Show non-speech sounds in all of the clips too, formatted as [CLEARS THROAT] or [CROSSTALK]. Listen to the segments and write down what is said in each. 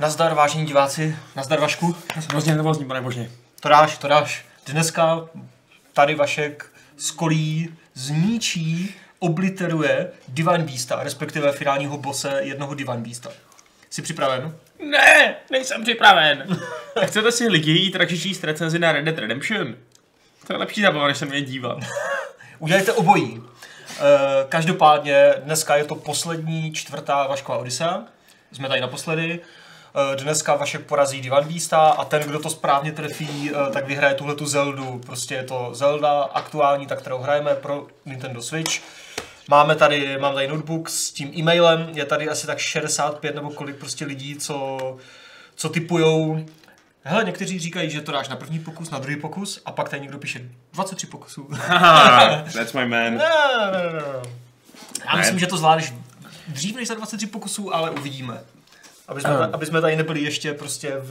Nazdar, vážení diváci, nazdar Vašku. Já jsem hrozně nervózní, pane bože. To dáš, to dáš. Dneska tady Vašek skolí, zničí, obliteruje Divine Beasta, respektive finálního bose jednoho Divine Beasta. Jsi připraven? Ne, nejsem připraven. [LAUGHS] Chcete si lidi jít radši číst recenzi na Red Dead Redemption? To je lepší zabava, než se mě dívat. [LAUGHS] Udělejte obojí. Eh, Každopádně dneska je to poslední čtvrtá Vašková Odisea. Jsme tady naposledy. Eh, Dneska Vašek porazí Divan Beasta a ten, kdo to správně trefí, eh, tak vyhraje tuhle tu Zeldu. Prostě je to Zelda aktuální, tak kterou hrajeme pro Nintendo Switch. Máme tady, mám tady notebook s tím e-mailem, je tady asi tak 65 nebo kolik prostě lidí, co, co typujou. Hele, někteří říkají, že to dáš na první pokus, na druhý pokus a pak tady někdo píše 23 pokusů. [LAUGHS] That's my man. Ne, ne, ne. Já myslím, že to zvládneš dřív než za 23 pokusů, ale uvidíme. Aby jsme, aby jsme tady nebyli ještě prostě v,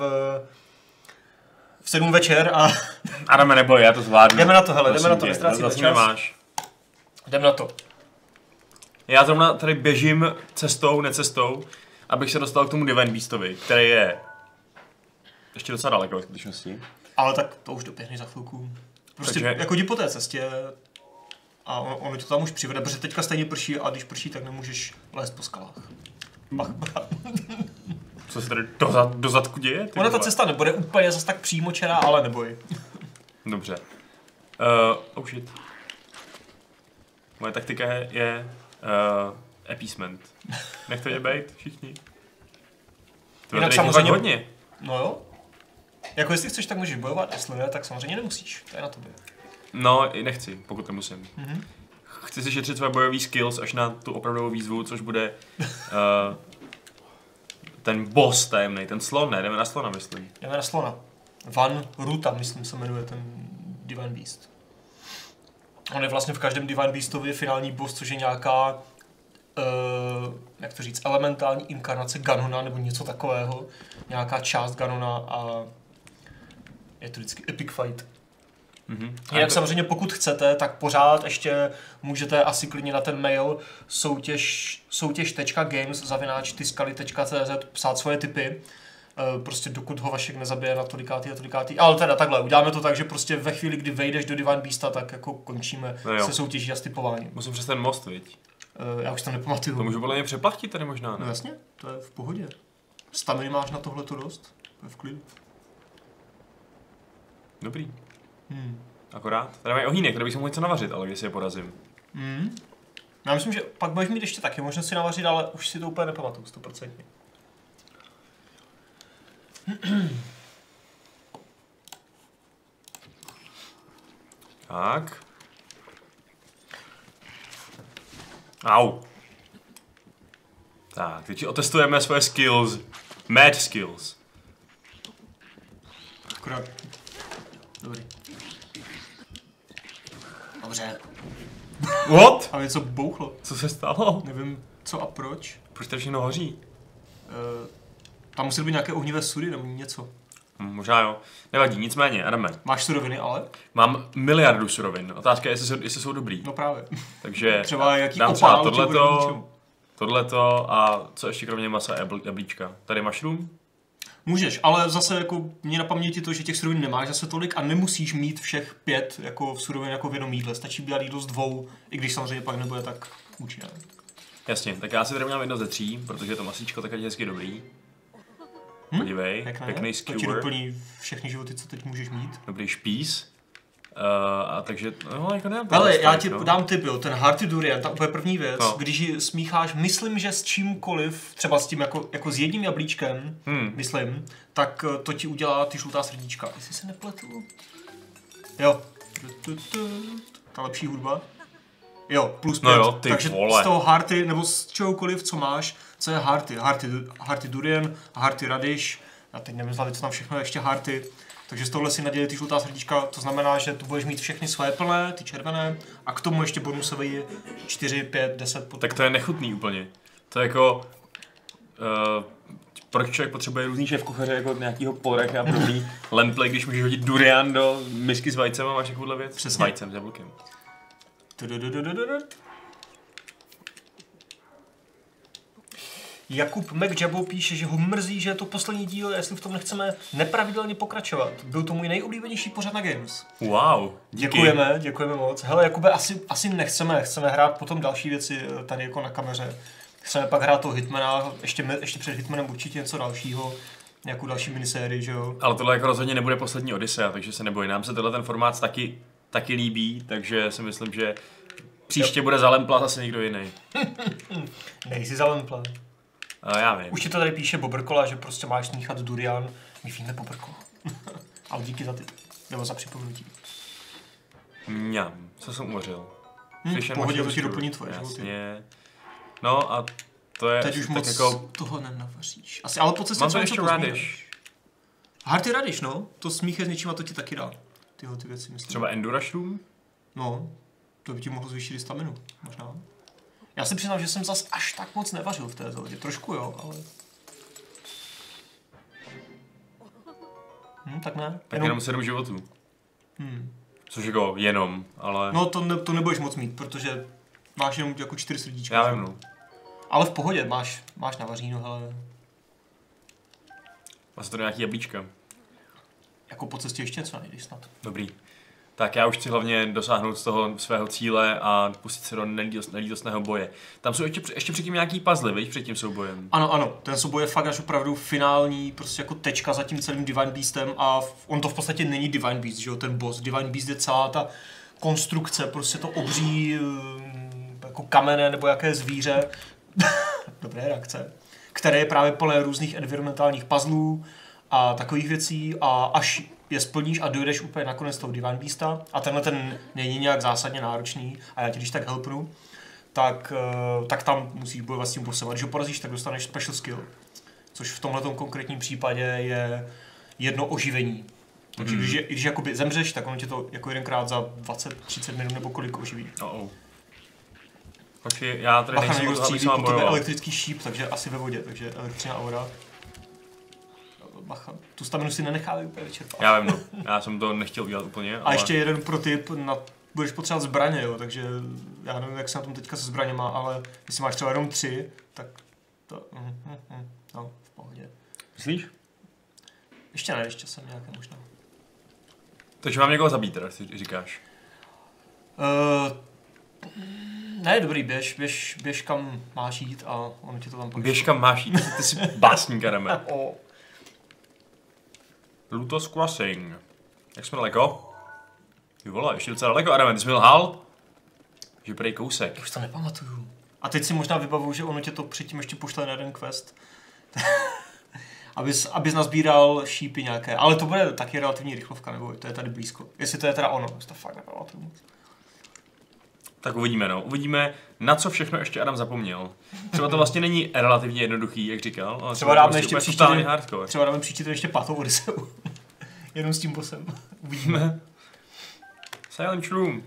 v 7 večer a [LAUGHS] Adame, neboj, já to zvládnu. Jdeme na to, hele, jdeme na to, nestrácíme čas. máš. jdem na to. Já zrovna tady běžím cestou, necestou, abych se dostal k tomu Divine Beastovi, který je ještě docela daleko ve skutečnosti. Ale tak to už doběhneš za chvilku. Prostě Takže- jako jdi po té cestě a on, ono tě to tam už přivede, protože teďka stejně prší a když prší, tak nemůžeš lézt po skalách. Co se tady do, zad, do zadku děje? ty Ona ta vole? cesta nebude úplně zas tak přímočará, ale neboj. Dobře. Uh, oh shit. Moje taktika je, je uh, appeasement. Nechte mě bejt, všichni. To Jinak je samozřejmě- hodně. No jo. Jako jestli chceš, tak můžeš bojovat, jestli ne, tak samozřejmě nemusíš. To je na tobě. No, i nechci, pokud nemusím. Mhm. Chci si šetřit své bojové skills až na tu opravdovou výzvu, což bude uh, [LAUGHS] ten boss tajemný, ten slon, ne, jdeme na slona, myslím. Jdeme na slona. Van Ruta, myslím, se jmenuje ten Divine Beast. On je vlastně v každém Divine Beastovi finální boss, což je nějaká, uh, jak to říct, elementální inkarnace Ganona nebo něco takového. Nějaká část Ganona a je to vždycky epic fight. Mhm. A Jinak to- samozřejmě pokud chcete, tak pořád ještě můžete asi klidně na ten mail soutěž, soutěž.games zavináč tyskaly.cz psát svoje typy. Eh, Prostě dokud ho Vašek nezabije na tolikátý a tolikátý. Ale teda takhle, uděláme to tak, že prostě ve chvíli, kdy vejdeš do Divine Beasta, tak jako končíme No se soutěží a s typováním. Musím přes ten most, viď? Eh, Já už to nepamatuju. To můžu podle mě přeplachtit tady možná, No ne? jasně, to je v pohodě. Staminy máš na tohle to dost? To je v klidu. Dobrý. Hmm. Akorát. Tady mají ohýnek, tady bych si mohl něco navařit, ale když si je porazím. Hmm. Já myslím, že pak budeš mít ještě taky možnost si navařit, ale už si to úplně nepamatuju, 100%. Tak. Au. Tak, teď otestujeme svoje skills. Mad skills. Akorát. Dobrý. Dobře. What? A něco bouchlo. Co se stalo? Nevím, co a proč. Proč to všechno hoří? Uh, tam musí být nějaké ohnivé sudy nebo něco. Hm, možná jo. Nevadí, nicméně, Adame. Máš suroviny, ale? Mám miliardu surovin. Otázka je, jestli, jsou- jestli jsou dobrý. No právě. Takže [LAUGHS] Třeba jaký dám třeba opál k tohleto, tohleto a co ještě kromě masa jablíčka. Tady mushroom. Můžeš, ale zase jako mě na paměti to, že těch surovin nemáš zase tolik a nemusíš mít všech pět jako v surovin jako v jednom jídle. Stačí udělat jídlo z dvou, i když samozřejmě pak nebude tak účinné. Jasně, tak já si tady udělám jedno ze tří, protože to masíčko tak je hezky dobrý. Podívej, Pěkné, pěkný to ti skewer, doplní všechny životy, co teď můžeš mít. dobrý špís. Uh, a takže, no, jako nevím. Ale já ti no. dám tip, jo, ten Hearty Durian, ta úplně první věc, No. když ji smícháš, myslím, že s čímkoliv, třeba s tím jako, jako s jedním jablíčkem, Hmm. myslím, tak eh, to ti udělá ty žlutá srdíčka. Jestli se nepletu. Jo. Ta lepší hudba. Jo, plus No pět. jo, ty Takže vole. z toho Hearty, nebo z čehokoliv, co máš, co je Hearty. Hearty, Hearty Durian, Hearty Radish, já teď nevím co tam všechno je ještě Hearty. Takže z tohle si nadělí ty žlutá srdíčka, to znamená, že tu budeš mít všechny své plné, ty červené, a k tomu ještě bonusové 4, 5, 10 pot. Tak to je nechutný úplně. To je jako... Uh, proč člověk potřebuje různý šéf kuchaře jako nějakýho porech a podobný [LAUGHS] lemple, když můžeš hodit durian do misky s vajcem a máš takovouhle věc? Přesně. S vajcem, s jablkem. Jakub McJabo píše, že ho mrzí, že je to poslední díl, jestli v tom nechceme nepravidelně pokračovat. Byl to můj nejoblíbenější pořad na Games. Wow, díky. Děkujeme, děkujeme moc. Hele, Jakube, asi, asi nechceme, chceme hrát potom další věci eh, tady jako na kameře. Chceme pak hrát toho Hitmana, ještě, ještě před Hitmanem určitě něco dalšího, nějakou další minisérii, že jo. Ale tohle jako rozhodně nebude poslední Odyssea, takže se neboj. Nám se tenhle ten formát taky, taky líbí, takže si myslím, že příště bude zalempla zase někdo jiný. [LAUGHS] Nejsi zalempla. A já vím. Už ti to tady píše Bobrkola, že prostě máš smíchat durian. My víme Bobrkola. [LAUGHS] Ale díky za ty, nebo za připomenutí. Mňam, co jsem uvařil? Hm, pohodě, to ti doplní tvoje. Jasně. No a to je Teď už tak moc jako... toho nenavaříš. Asi, ale po cestě Mám to ještě radish. Harty radiš, no. To smíche s něčím a to ti taky dá. Tyhle ty věci, myslím. Třeba endurashroom? No, to by ti mohlo zvýšit i staminu, možná. Já si přiznám, že jsem zas až tak moc nevařil v té zeledě. Trošku jo, ale... Hm, tak ne. Tak jenom 7 životů. Hm. Což jako jenom, ale... No to, ne, to nebudeš moc mít, protože máš jenom jako čtyři srdíčka. já vím, no. Ale v pohodě, máš, máš navaříno, hele. Má se to nějaký jablíčka. Jako po cestě ještě něco najdeš snad. Dobrý. Tak já už chci hlavně dosáhnout z toho svého cíle a pustit se do nelítost, nelítostného boje. Tam jsou ještě, ještě předtím nějaký puzzle, viď, před tím soubojem. Ano, ano, ten souboj je fakt až opravdu finální, prostě jako tečka za tím celým Divine Beastem a on to v podstatě není Divine Beast, že jo, ten boss. Divine Beast je celá ta konstrukce, prostě to obří eh, jako kamene nebo jaké zvíře, [LAUGHS] dobré reakce, které je právě plné různých environmentálních puzzlů a takových věcí a až je splníš a dojdeš úplně nakonec toho Divine Beasta a tenhle ten není nějak zásadně náročný a já ti když tak helpnu, tak, eh, tak tam musíš bojovat s tím bossem. A když ho porazíš, tak dostaneš special skill. Což v tomhle konkrétním případě je jedno oživení. Takže Mhm. když, když jakoby zemřeš, tak ono tě to jako jedenkrát za 20-30 minut nebo kolik oživí. Oh, oh. Hoši, já tady Bacha, nejsem tebe bojoval. elektrický šíp, takže asi ve vodě, takže elektřina a voda. Bacha, tu staminu si nenechávej úplně vyčerpat. Já vím, no. Já jsem to nechtěl udělat úplně, ale... A ještě jeden pro tip, na, budeš potřebovat zbraně, jo, takže já nevím, jak se na tom teďka se zbraněma, ale jestli máš třeba jenom tři, tak to, mm, mm, mm, no, v pohodě. Myslíš? Ještě ne, ještě jsem nějaké možná. Takže mám někoho zabít, teda, si říkáš. Uh, ne, dobrý, běž, běž, běž kam máš jít a ono ti to tam pak... Běž kam máš jít, ty jsi básník, Adame. [LAUGHS] Lutos Crossing. Jak jsme daleko? Ty vole, ještě docela daleko, Adame, ty jsi mi lhal? Že prej kousek. už to nepamatuju. A teď si možná vybavuju, že ono tě to předtím ještě pošle na jeden quest. [LAUGHS] abys, abys nazbíral šípy nějaké. Ale to bude taky relativní rychlovka, nebo to je tady blízko. Jestli to je teda ono, já to fakt nepamatuju. Tak uvidíme, no. Uvidíme, na co všechno ještě Adam zapomněl. Třeba to vlastně není relativně jednoduchý, jak říkal. Ale Třeba to je dáme prostě ještě příští hardcore. Třeba dáme příští týden ještě pátou Odiseu. [LAUGHS] Jenom s tím bosem. Uvidíme. Silent Room.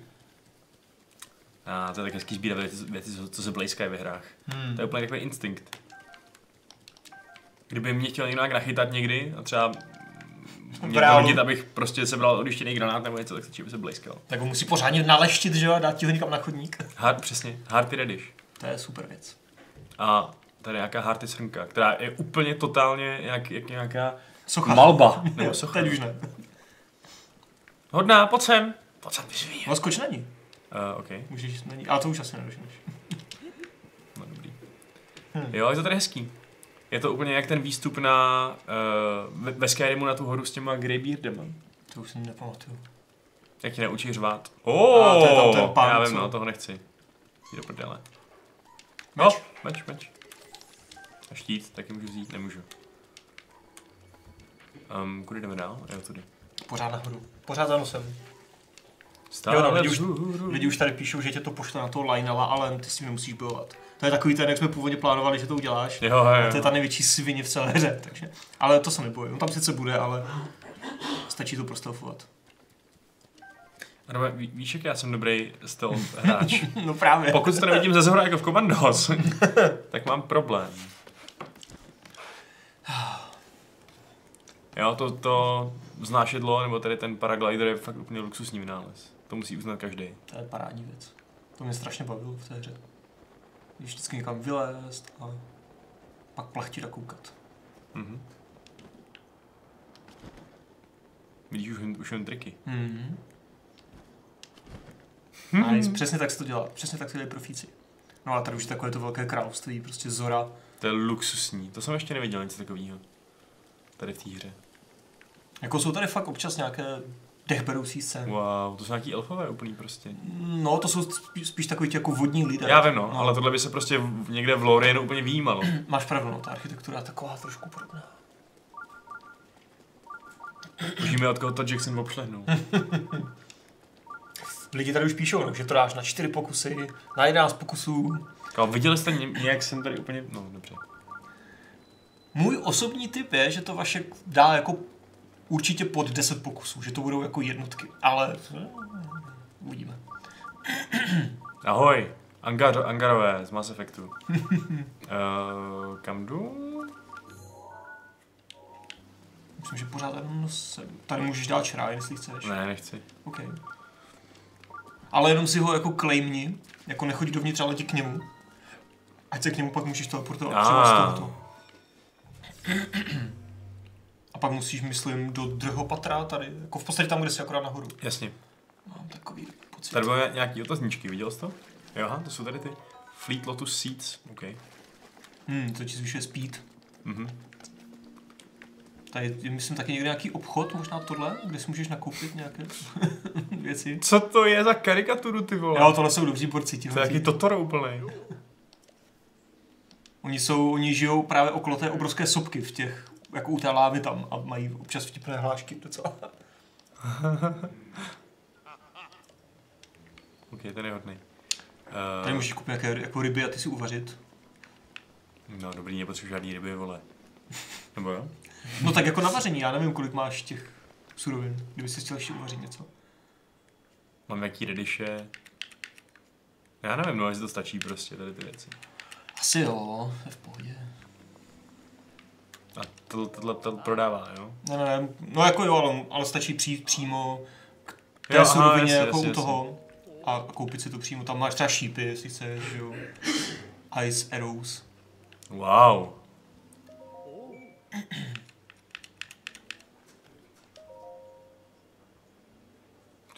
A to je tak hezký sbírat věci, věci, co- se blejskají ve hrách. Hmm. To je úplně takový instinkt. Kdyby mě chtěl nějak nachytat někdy a třeba mě dohodit, abych prostě sebral odlištěný granát nebo něco, tak stačí, aby se blejskal. Tak ho musí pořádně naleštit, že jo, a dát ti ho někam na chodník. [LAUGHS] Hard, přesně, Hearty Radish. To je super věc. A tady nějaká Hearty srnka, která je úplně totálně jak, jak nějaká Socha. malba. [LAUGHS] Nebo socha. Teď už ne. Hodná, pojď sem. Pojď sem, ty svině. No skoč na ní. Uh, OK, Můžeš na ní. Ale to už asi nedoženeš. no dobrý. Hm. Jo, je to tady hezký. Je to úplně jak ten výstup na, uh, ve, ve Skyrimu na tu horu s těma Greybeardema. To už si nepamatuju. Jak tě neučí řvát. A, Oh, to je tam ten pán, já vím, co- no, toho nechci. Jdi do prdele. Meč? No, meč, meč. A štít, taky můžu vzít, nemůžu. Um, kudy jdeme dál? Jo, tudy. Pořád nahoru. Pořád za nosem. Stále Jo, no, lidi už-. Lidi už tady píšou, že tě to pošle na toho Lionela, ale ty s tím nemusíš bojovat. To je takový ten, jak jsme původně plánovali, že to uděláš. Jo, jo, to je ta největší svině v celé hře, takže. Ale to se nebojí. On tam sice bude, ale stačí to prostelfovat. Ví, víš, jak já jsem dobrý stealth hráč? [LAUGHS] No právě. Pokud to nevidím ze zhora jako v Commandos, [LAUGHS] tak mám problém. Jo, to, to znášedlo, nebo tady ten paraglider je fakt úplně luxusní vynález. To musí uznat každý. To je parádní věc. To mě strašně bavilo v té hře. Když vždycky někam vylézt a... pak plachtit a koukat. Mhm. Vidíš už, jen- už jen triky. Mhm. Hmm. Nice, přesně tak se to dělá, přesně tak se dělají profíci. No a tady už je takové to velké království, prostě Zora. To je luxusní. To jsem ještě neviděl nic takového. Tady v té hře. Jako jsou tady fakt občas nějaké dechberoucí scény. Wow, to jsou nějaký elfové úplný prostě. No, to jsou spíš, spíš takový ti jako vodní lidé. Já vím, no, ale tohle by se prostě někde v Lorienu úplně výjímalo. [CLEARS THROAT] Máš pravdu, no, ta architektura je taková trošku podobná. Už víme, od koho to Jackson obšlehnul. [LAUGHS] Lidi tady už píšou, no, že to dáš na čtyři pokusy, na 11 pokusů. Ale viděli jste ně- nějak jsem tady úplně, no dobře. Můj osobní tip je, že to vaše dá jako určitě pod 10 pokusů, že to budou jako jednotky, ale uvidíme. Ahoj, Angar, Angarové z Mass Effectu. uh, [LAUGHS] kam jdu? Myslím, že pořád jenom se... Tady můžeš dát črá, jestli chceš. Ne, nechci. OK. Ale jenom si ho jako claimni, jako nechodí dovnitř, ale jdi k němu. Ať se k němu pak můžeš teleportovat Ah. třeba z tohoto. Pak musíš, myslím, do drhopatra tady, jako v podstatě tam, kde jsi akorát nahoru. Jasně. Mám takový pocit. Tady byly nějaký otazníčky, viděl jsi to? Jo, aha, to jsou tady ty. Fleet Lotus Seeds, OK. Hmm, to ti zvyšuje speed. Mhm. Tady je, myslím, taky někde nějaký obchod, možná tohle, kde si můžeš nakoupit nějaké [LAUGHS] věci. Co to je za karikaturu, ty vole? Jo, tohle jsou dobří borci, to je taky Totoro úplnej. Oni jsou, oni žijou právě okolo té obrovské sopky v těch, jako u té lávy tam a mají občas vtipné hlášky docela. [LAUGHS] OK, ten je hodný. Tady Uh, můžeš koupit nějaké jako ryby a ty si uvařit. no dobrý, nepotřebuji žádný ryby, vole. Nebo jo? No tak jako na vaření, já nevím, kolik máš těch surovin, kdyby si chtěl ještě uvařit něco. Mám nějaký rediše. Já nevím, no, jestli to stačí prostě, tady ty věci. Asi jo, je v pohodě. Tohle, prodává, jo? Ne, ne, ne, no jako jo, ale, ale stačí přijít přímo k té Jo, aha, surovině jako jasně, u toho a koupit si to přímo. Tam máš třeba šípy, jestli chceš, jo. Ice arrows. Wow.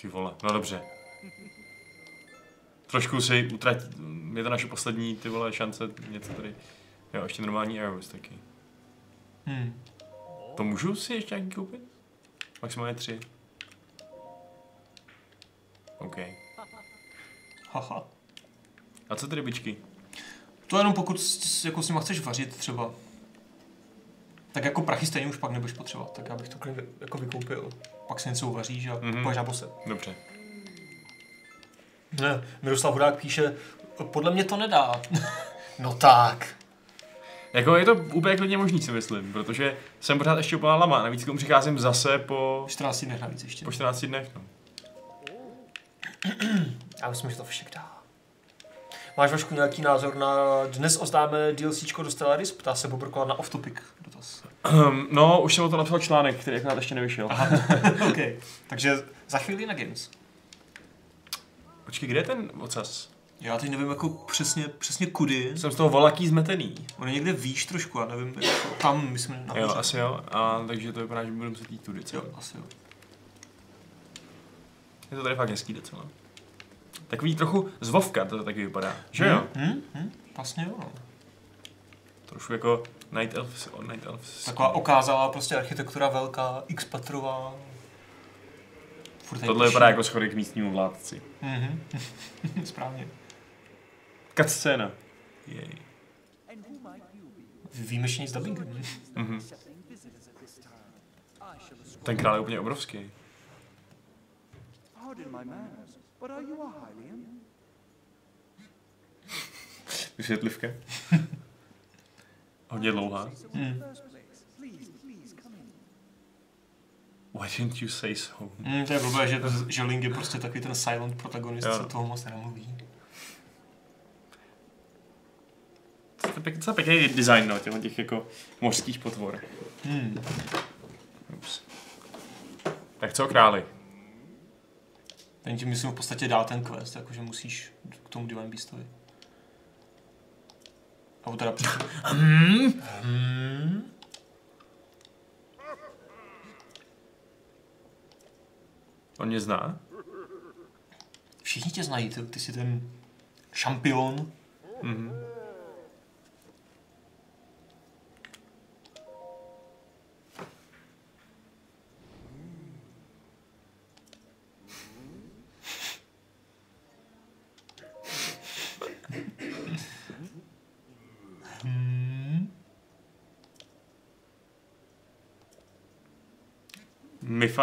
Ty vole, no dobře. Trošku si utratí, je to naše poslední ty vole šance, něco tady. Jo, ještě normální arrows taky. Hmm. To můžu si ještě nějaký koupit? Maximálně tři. OK. Haha. A co ty rybičky? To jenom pokud s- jako s nima chceš vařit třeba. Tak jako prachy stejně už pak nebudeš potřebovat, tak já bych to klidně jako vykoupil. Pak si něco uvaříš a Mhm. mm-hmm. půjdeš na bose. Dobře. Ne, Miroslav Hudák píše, podle mě to nedá. [LAUGHS] no tak. Jako je to úplně klidně možný, si myslím, protože jsem pořád ještě úplná lama. Navíc k tomu přicházím zase po, 14 dnech navíc ještě. po 14 dnech. No. [CLEARS THROAT] Já myslím, že to však dá. Máš Vašku nějaký názor na dnes oznáme DLCčko do Stellaris? Ptá se Bobrkola na off-topic dotaz. Um, no, už jsem o to napsal článek, který akorát ještě nevyšel. [LAUGHS] OK, takže za chvíli na Games. Počkej, kde je ten ocas? Já teď nevím jako přesně, přesně kudy. Jsem z toho volaký zmetený. On je někde výš trošku, já nevím, jako tam myslím na Jo, asi jo. A takže to vypadá, že budu muset jít tudy. Co? Jo, asi jo. Je to tady fakt hezký docela. Takový trochu zvovka to taky vypadá. Že jo? Hm? Hm? Vlastně jo. no. Trošku jako Night Elves. o, Night Elves. Taková okázalá prostě architektura velká, x-patrová. Tohle vypadá jako schody k místnímu vládci. Mhm. [LAUGHS] Správně. Cutscéna. Jej. Výjimečný s dubbingem. Mhm. Ten král je úplně obrovský. Pardon my manners, but are you a Hylian? Vysvětlivka. Hodně dlouhá. In. Why didn't you say so? Mm, to je blbé, že, že Link je prostě takový ten silent protagonist, Jo. co toho moc nemluví. To je pěk- docela pěkný design, no, těchto těch jako mořských potvor. Hmm. Ups. Tak co králi? Ten ti myslím v podstatě dá ten quest, jakože musíš k tomu Divine Beastovi. Nebo teda před... On mě zná? Všichni tě znají, ty, ty jsi ten šampion. Mhm.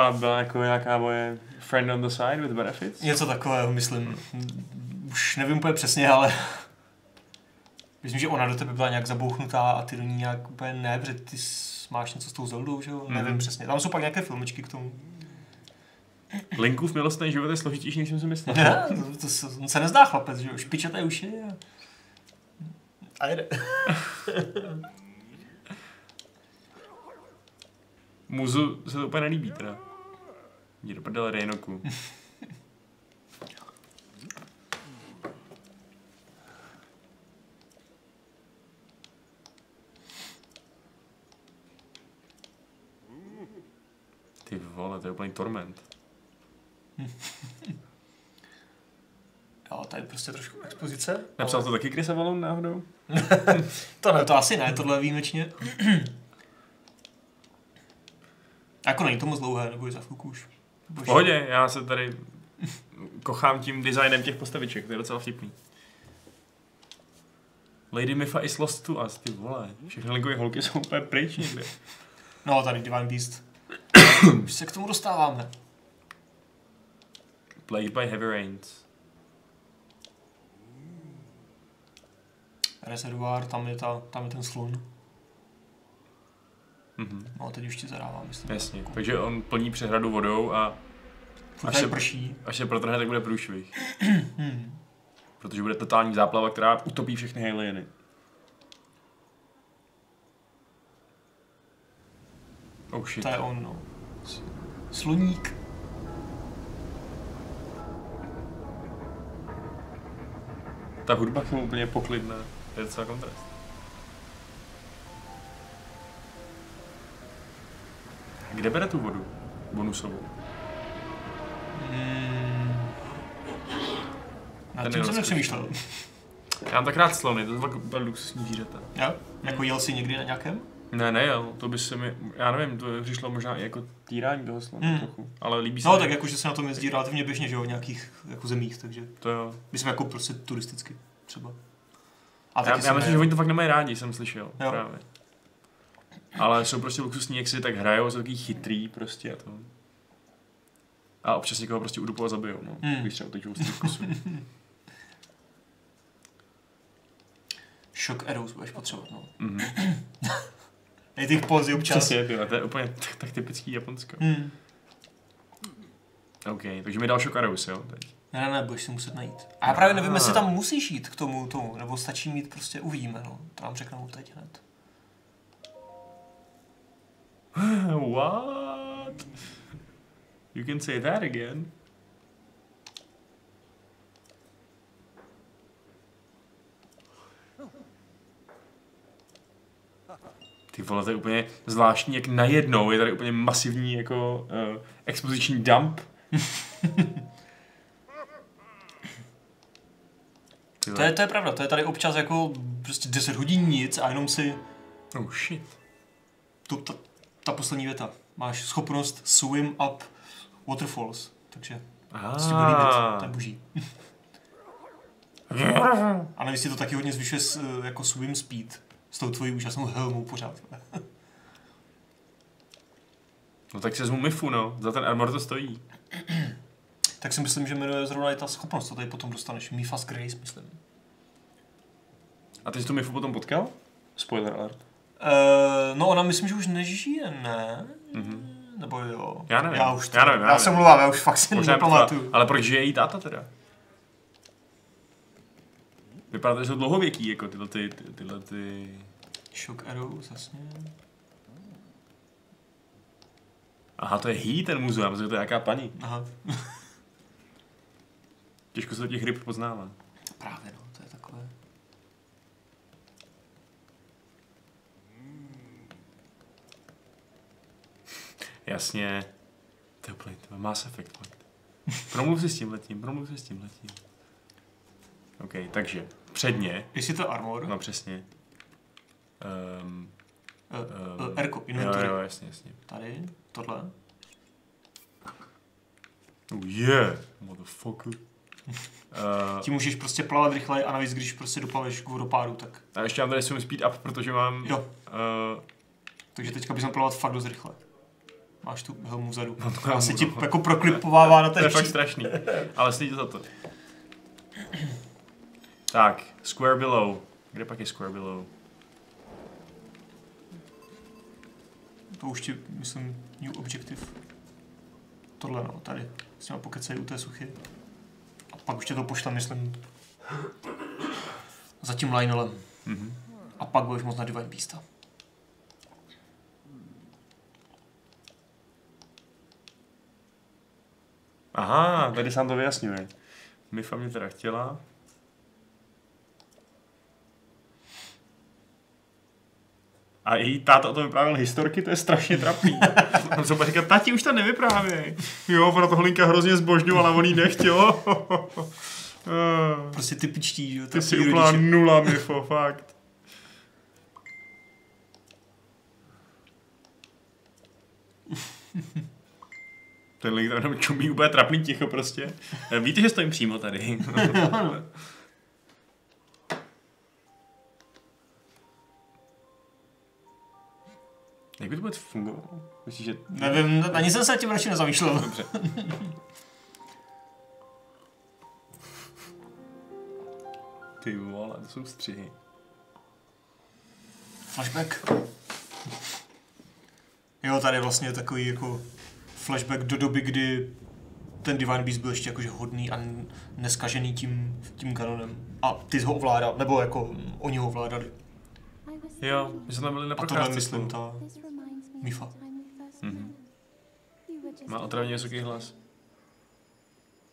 Mifa byla jako nějaká moje friend on the side with benefits? Něco takového, myslím. Už nevím úplně přesně, ale... Myslím, že ona do tebe byla nějak zabouchnutá a ty do ní nějak úplně ne, protože ty máš něco s tou Zeldou, že jo? Mhm. Nevím přesně. Tam jsou pak nějaké filmičky k tomu. Linkův milostný život je složitější, než jsem si myslel. Ne, to, to, se- on se nezdá chlapec, že jo? Špičaté uši a... A jede. Muzu se to úplně nelíbí teda. Jdi do prdele Reinoku. Ty vole, to je úplný torment. Jo, tady prostě trošku expozice. Napsal to taky Chris Avalon náhodou? [LAUGHS] To ne, to asi ne, tohle je výjimečně. [CLEARS THROAT] jako není to moc dlouhé, nebo za chvilku už. V pohodě, já se tady kochám tím designem těch postaviček, to je docela vtipný. Lady Mifa is lost to us, ty vole. Všechny linkové holky jsou úplně pryč někde. No, tady Divine Beast. [COUGHS] už se k tomu dostáváme. Played by Heavy Rains. Reservoir, tam je, ta, tam je ten slun. Mhm. No a teď už ti zadává, myslím. Jasně, takže on plní přehradu vodou a až se- prší. až se protrhne, tak bude průšvih. [CLEARS THROAT] Protože bude totální záplava, která utopí všechny alieny. Oh shit. To je on, no. Sluník. Ta hudba k tomu úplně poklidná. To je docela kontrast. Kde bere tu vodu? Bonusovou. Hmm. Na Ten tím je jsem nepřemýšlel. Já mám tak rád slony, to fakt úplně luxusní zvířata. Jo? Jako jel jsi někdy na nějakém? Ne, nejel, to by se mi, já nevím, to přišlo možná i jako týrání toho slona Hmm. trochu, ale líbí se No mi. tak jakože se na tom jezdí relativně běžně, že jo, v nějakých jako zemích, takže To jo. myslím jako prostě turisticky třeba. A Já, taky já myslím, ne- že oni to fakt nemají rádi, jsem slyšel. Jo. Právě. Ale jsou prostě luxusní, jak si tak hrajou, jsou takový chytrý prostě a to. A občas někoho prostě udupou a zabijou, no. Hmm. Když třeba utečou z kusů. Shock arrows budeš potřebovat, no. Mhm. [CLEARS THROAT] Dej těch pozy občas. Přesně, tyhle, to je úplně tak, tak typický Japonsko. Hmm. OK, takže mi dal šok Arrows, jo, teď. Ne, ne, ne, budeš si muset najít. A já právě nevím, Ah. jestli tam musíš jít k tomu, tomu, nebo stačí mít prostě, uvidíme, no. To nám řeknou teď hned. [SIGHS] What? You can say that again. Ty vole, to je úplně zvláštní, jak najednou je tady úplně masivní jako uh, expoziční dump. [LAUGHS] To je, to je pravda, to je tady občas jako prostě 10 hodin nic a jenom si Oh shit. tu, ta, ta poslední věta. Máš schopnost swim up waterfalls, takže Ah. si to bude líbit, to je boží. [LAUGHS] A navíc to taky hodně zvyšuje s, eh, jako swim speed s tou tvojí úžasnou helmou pořád. No tak si vezmu Mifu, no. Za ten armor to stojí. Tak si myslím, že jmenuje zrovna i ta schopnost, co tady potom dostaneš. Mifas Grace, myslím. A ty jsi tu Mifu potom potkal? Spoiler alert. Uh, no ona myslím, že už nežije, ne? Mhm. Nebo jo? Já nevím. Já, už to, Já nevím, já já nevím. se mluvám, já už fakt si nepamatuju. ale proč je její táta teda? Vypadá to, že jsou dlouhověký, jako tyhle ty, ty, tyhle ty... Shock Arrows, jasně. Aha, to je hý ten muzeum, já myslím, že to je nějaká paní. Aha, Těžko se to těch ryb poznává. právě no, to je takové. Jasně. To je úplně, to Mass Effect. Promluv si s tím letím, promluv si s tím letím. OK, takže předně, Jestli to armor, no přesně. Um, uh, um, Erko, jo, inventory. jo, jasně, jasně. Tady, tohle. Oh yeah, motherfucker. Uh, [LAUGHS] Tím můžeš prostě plavat rychleji a navíc, když prostě doplaveš k vodopádu, tak a ještě mám tady svůj speed up, protože mám... jo. Uh, Takže teďka měl plavat fakt dost rychle. Máš tu helmu vzadu. No to já se ti jako proklipovává na to ten je fakt strašný. Ale stojí to za to. Tak, square below. Kde pak je square below? To už ti, myslím, new objective. Tohle no, tady. S těma pokecají u té suchy. A pak už tě to pošle, myslím, za tím Lionelem. Mhm. A pak budeš moc na Divine Beasta. Aha, tady sám to vyjasňuje. Mifa mě teda chtěla. A její táta o tom vyprávěl historky, to je strašně trapný. [LAUGHS] On se říkat, tati už to nevyprávěj. Jo, proto Hlinka hrozně zbožňovala, on jí nechtěl. [LAUGHS] Eh, Prostě typičtí, že jo, Ty jsi úplná nula, Mifo, fakt. [LAUGHS] Ten lidi tam čumí úplně trapný ticho prostě. Eh, Víte, že stojím přímo tady. Jak by to vůbec fungovalo? Myslíš, že... Nevím, ani jsem se tím radši nezamýšlel. Dobře. Ty vole, to jsou střihy. Flashback. Jo, tady vlastně takový jako flashback do doby, kdy ten Divine Beast byl ještě jakože hodný a neskažený tím, tím kanonem. A ty jsi ho ovládal, nebo jako oni ho ovládali. Jo, my jsme tam byli na A tohle myslím ta... Mifa. Mhm. Má otravně vysoký hlas.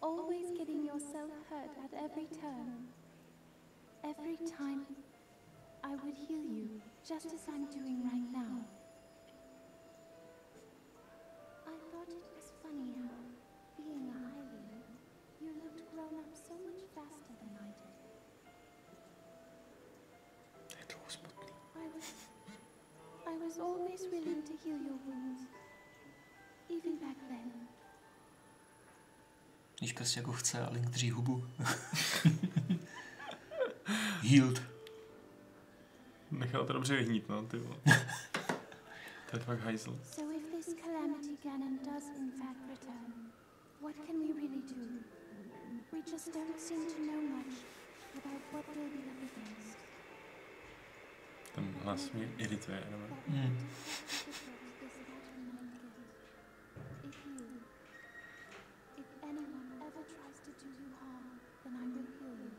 Always getting yourself hurt at every turn. Every time I would heal you, just as I'm doing right now. It was funny how, being a Hylian, you looked grown up so much faster than I did. I was, I was always willing to heal your wounds, even back then. Když prostě jako chce a Link drží hubu. [LAUGHS] Healed. Nechal to dobře vyhnít, no, ty vole. [LAUGHS] to je fakt hajzl. So if this calamity Ganon does in fact return, what can we really do? We just don't seem to know much about what we'll be up against. Ten hlas mě irituje, jenom. That Mm. this mortal mind gift. If you, if anyone ever tries to do you harm, then I will heal you.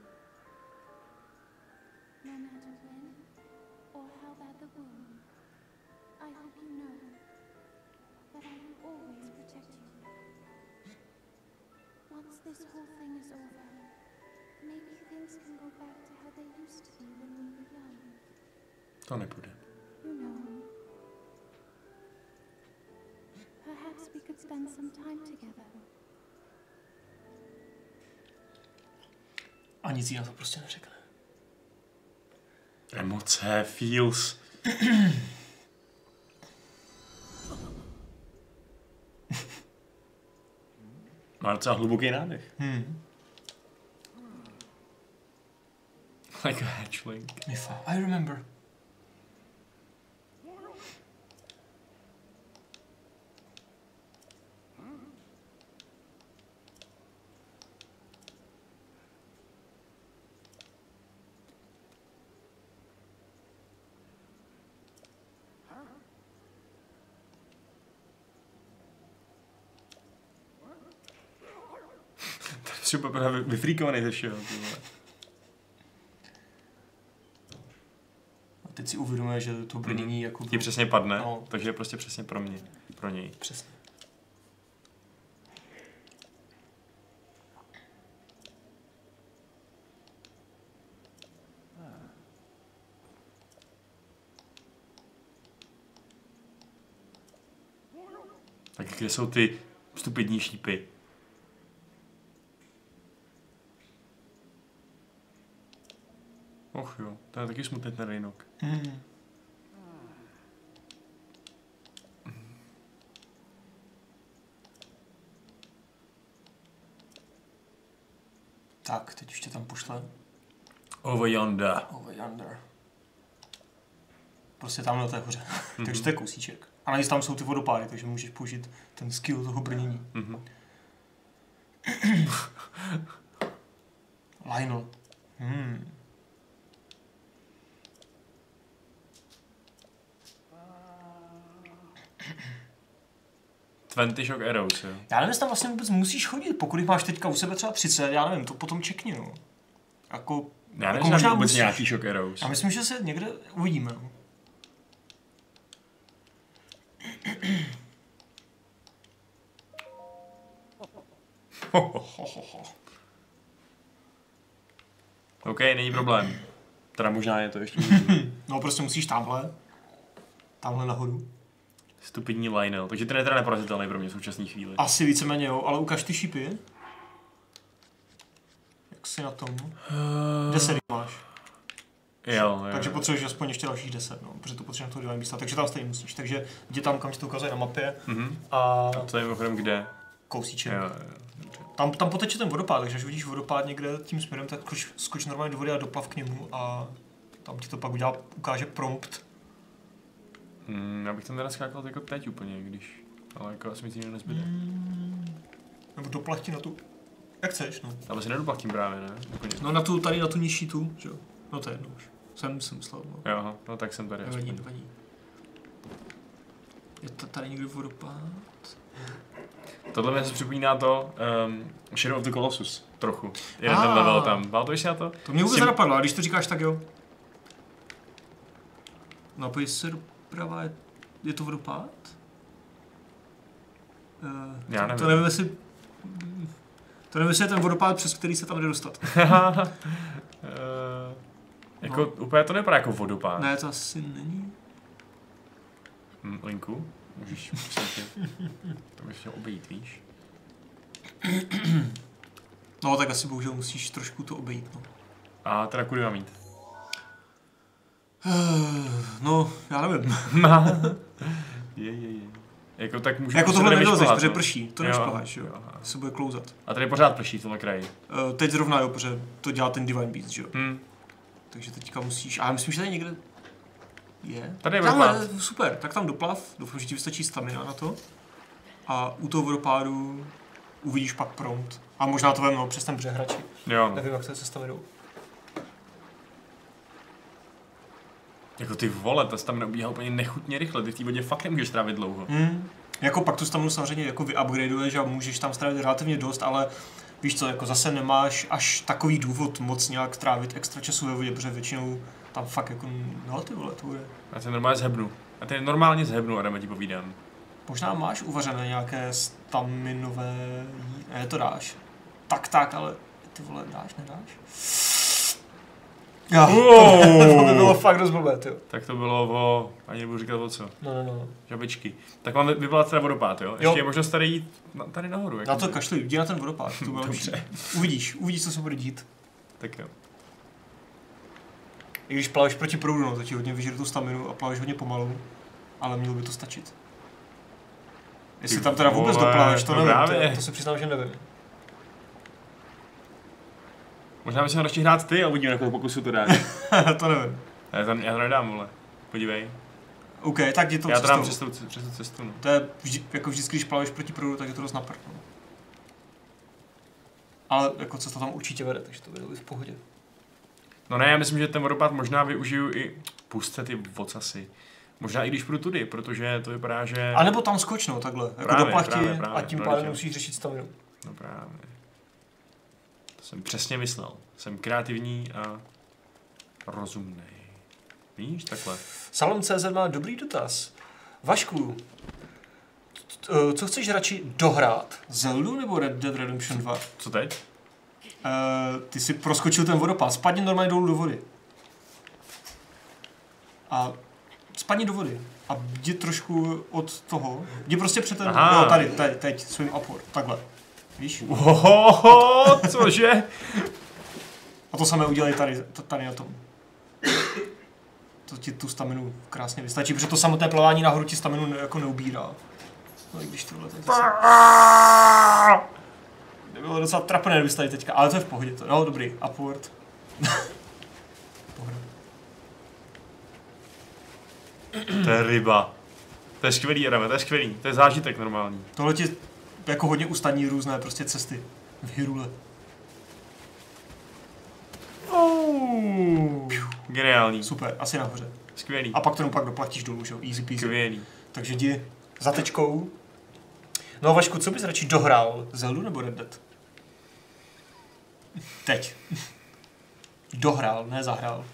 No matter when or how bad the wound, I hope you know that I will always protect you. Once this whole thing is over, maybe things can go back to how they used to be when we were young. To nepůjde. You know. Perhaps we could spend some time together. A nic jiného prostě neřekne. Emoce, feels. Má docela hluboký nádech. Hmm. Like a hatchling. Mifa, I remember. Třeba právě vyfríkovaný ze všeho. A teď si uvědomuje, že to brnění jako... Ti přesně padne, No. takže je prostě přesně pro mě. Pro něj. Přesně. Tak kde jsou ty stupidní šípy? Och jo, to je taky smutný ten rejnok. Hmm. Tak, teď ještě tam pošle. Over yonder. Over yonder. Prostě tam na té hoře. [LAUGHS] takže to je kousíček. A navíc tam jsou ty vodopády, takže můžeš použít ten skill toho brnění. Mhm. [CLEARS THROAT] Lionel. Hmm. Twenty shock arrows, jo. Já nevím, jestli tam vlastně vůbec musíš chodit, pokud jich máš teďka u sebe třeba 30, já nevím, to potom čekni, no. Jako, Já jako nevím, možná vůbec musíš. nějaký shock arrows. Já myslím, že se někde uvidíme, no. [LAUGHS] OK, není problém. Teda možná je to ještě [LAUGHS] No prostě musíš tamhle, tamhle nahoru. Stupidní Lionel. Takže ten je teda neporazitelný pro mě v současné chvíli. Asi víceméně jo, ale ukaž ty šípy. Jak jsi na tom? 10 jich máš. Jo, jo. Takže potřebuješ aspoň ještě dalších 10, no, protože to potřebuješ toho divine místa, takže tam stejně musíš. Takže jdi tam, kam ti to ukazuje na mapě Mhm. a A to je mimochodem kde? kousíček. Jo, jo. Tam, tam poteče ten vodopád, takže až vidíš vodopád někde tím směrem, tak skoč, skoč normálně do vody a doplav k němu a tam ti to pak udělá, ukáže prompt. Hmm, já bych tam teda skákal jako teď úplně, když... Ale jako asi mi tím nezbyde. Nebo doplav ti na tu, jak chceš, no. Ale si nedoplatím právě, ne? Úplně. No na tu, tady na tu nižší tu, že jo. No to je jedno už. Jsem si myslel, no. Jo, no tak jsem tady. Nevadí, nevadí. Je to tady někdy vodopád? Tohle mě se připomíná to um, Shadow of the Colossus, trochu. Jeden Ah. ten level tam. Pamatuješ si na to? To mě vůbec Jsi- nenapadlo, a když to říkáš, tak jo. No a pojď se doprava, je, je to vodopád? Uh, Já to, nevím. to nevím, jestli... To nevím, jestli je ten vodopád, přes který se tam jde dostat. Uh, [LAUGHS] jako, No. úplně to nevypadá jako vodopád. Ne, to asi není. Linku, můžeš. To bych chtěl obejít, víš? No, tak asi bohužel musíš trošku to obejít, no. A teda kudy mám jít? No, já nevím. [LAUGHS] Je, je, je. Jako tak můžu jako tohle tady nevylezeš, vyšplhat, protože no. prší, to nešplháš, jo. jo, aha. Se bude klouzat. A tady pořád prší v tomhle kraji. Uh, teď zrovna jo, protože to dělá ten Divine Beast, že jo. Hm. Takže teďka musíš, a myslím, že tady někde je. Tady je Tamhle, super, tak tam doplav, doufám, že ti vystačí stamina na to. A u toho vodopádu uvidíš pak prompt. A možná to vemnou přes ten břeh radši. Jo, no. Nevím, jak se staminou. Jako ty vole, to se tam neubíhá úplně nechutně rychle, ty v té vodě fakt nemůžeš trávit dlouho. Hmm. Jako pak tu staminu samozřejmě jako vyupgradeuješ a můžeš tam strávit relativně dost, ale víš co, jako zase nemáš až takový důvod moc nějak trávit extra času ve vodě, protože většinou tam fakt jako, no ty vole, to bude. Já se normálně zhebnu. A ty normálně zhebnu, Adama ti povídám. Možná máš uvařené nějaké staminové. Ne, to dáš. Tak, tak, ale ty vole, dáš, nedáš? Já, [LAUGHS] to by bylo fakt dost blbé, ty. Tak to bylo o, ani nebudu říkat o co, No, no, no. žabičky. Tak mám vyvolat teda vodopád, jo? Ještě Jo. je možnost tady jít na, tady nahoru. Jako. Na to kašli, jdi na ten vodopád, to bylo. Dobře. Uvidíš, uvidíš, co se bude dít. Tak jo. I když plaveš proti proudu, no, to ti hodně vyžere tu staminu a plaveš hodně pomalu, ale mělo by to stačit. Jestli Ty tam teda vůbec doplaveš, to no nevím, to, to se přiznám, že nevím. Možná bychom radši hrát ty a uvidíme, jakou pokusu to dáš. [LAUGHS] to nevím. já, to, já to nedám, vole. Podívej. OK, tak jdi to já to dám přes tu, přes tu cestu, no. To je vždy, jako vždycky, když plaveš proti proudu, tak je to dost na prd, no. Ale jako cesta tam určitě vede, takže to bude v pohodě. No ne, já myslím, že ten vodopád možná využiju i... Puste ty vocasy. Možná i když půjdu tudy, protože to vypadá, že... A nebo tam skoč, no, takhle. Jako Právě, doplachti právě, právě, a tím no, pádem musíš řešit staminu. No právě. Jsem přesně myslel. Jsem kreativní a rozumný. Víš, takhle. Salon CZ má dobrý dotaz. Vašku, co chceš radši dohrát? Zeldu nebo Red Dead Redemption 2? Co teď? Uh, ty si proskočil ten vodopád, spadni normálně dolů do vody. A spadni do vody. A jdi trošku od toho. Jdi prostě před ten, Aha. jo, tady, tady, teď, svým upward, takhle. Víš? [LAUGHS] Ohoho, cože? A to samé udělej tady, tady na tom. To ti tu staminu krásně vystačí, protože to samotné plavání nahoru ti staminu ne, jako neubírá. No i když tohle tak zase... To bylo docela trapné, kdybyste tady teďka, ale to je v pohodě. To, no dobrý, upward. [LAUGHS] Pohoda. To je ryba. To je skvělý, Adame, to je skvělý. To je zážitek normální. Tohle ti jako hodně ustaní různé prostě cesty v Hyrule. Oh. Geniální. Super, asi nahoře. Skvělý. A pak to jenom pak doplatíš dolů, že jo? Easy peasy. Skvělý. Takže jdi za tečkou. No Vašku, co bys radši dohrál? Zeldu nebo Red Dead? Teď. Dohrál, ne zahrál.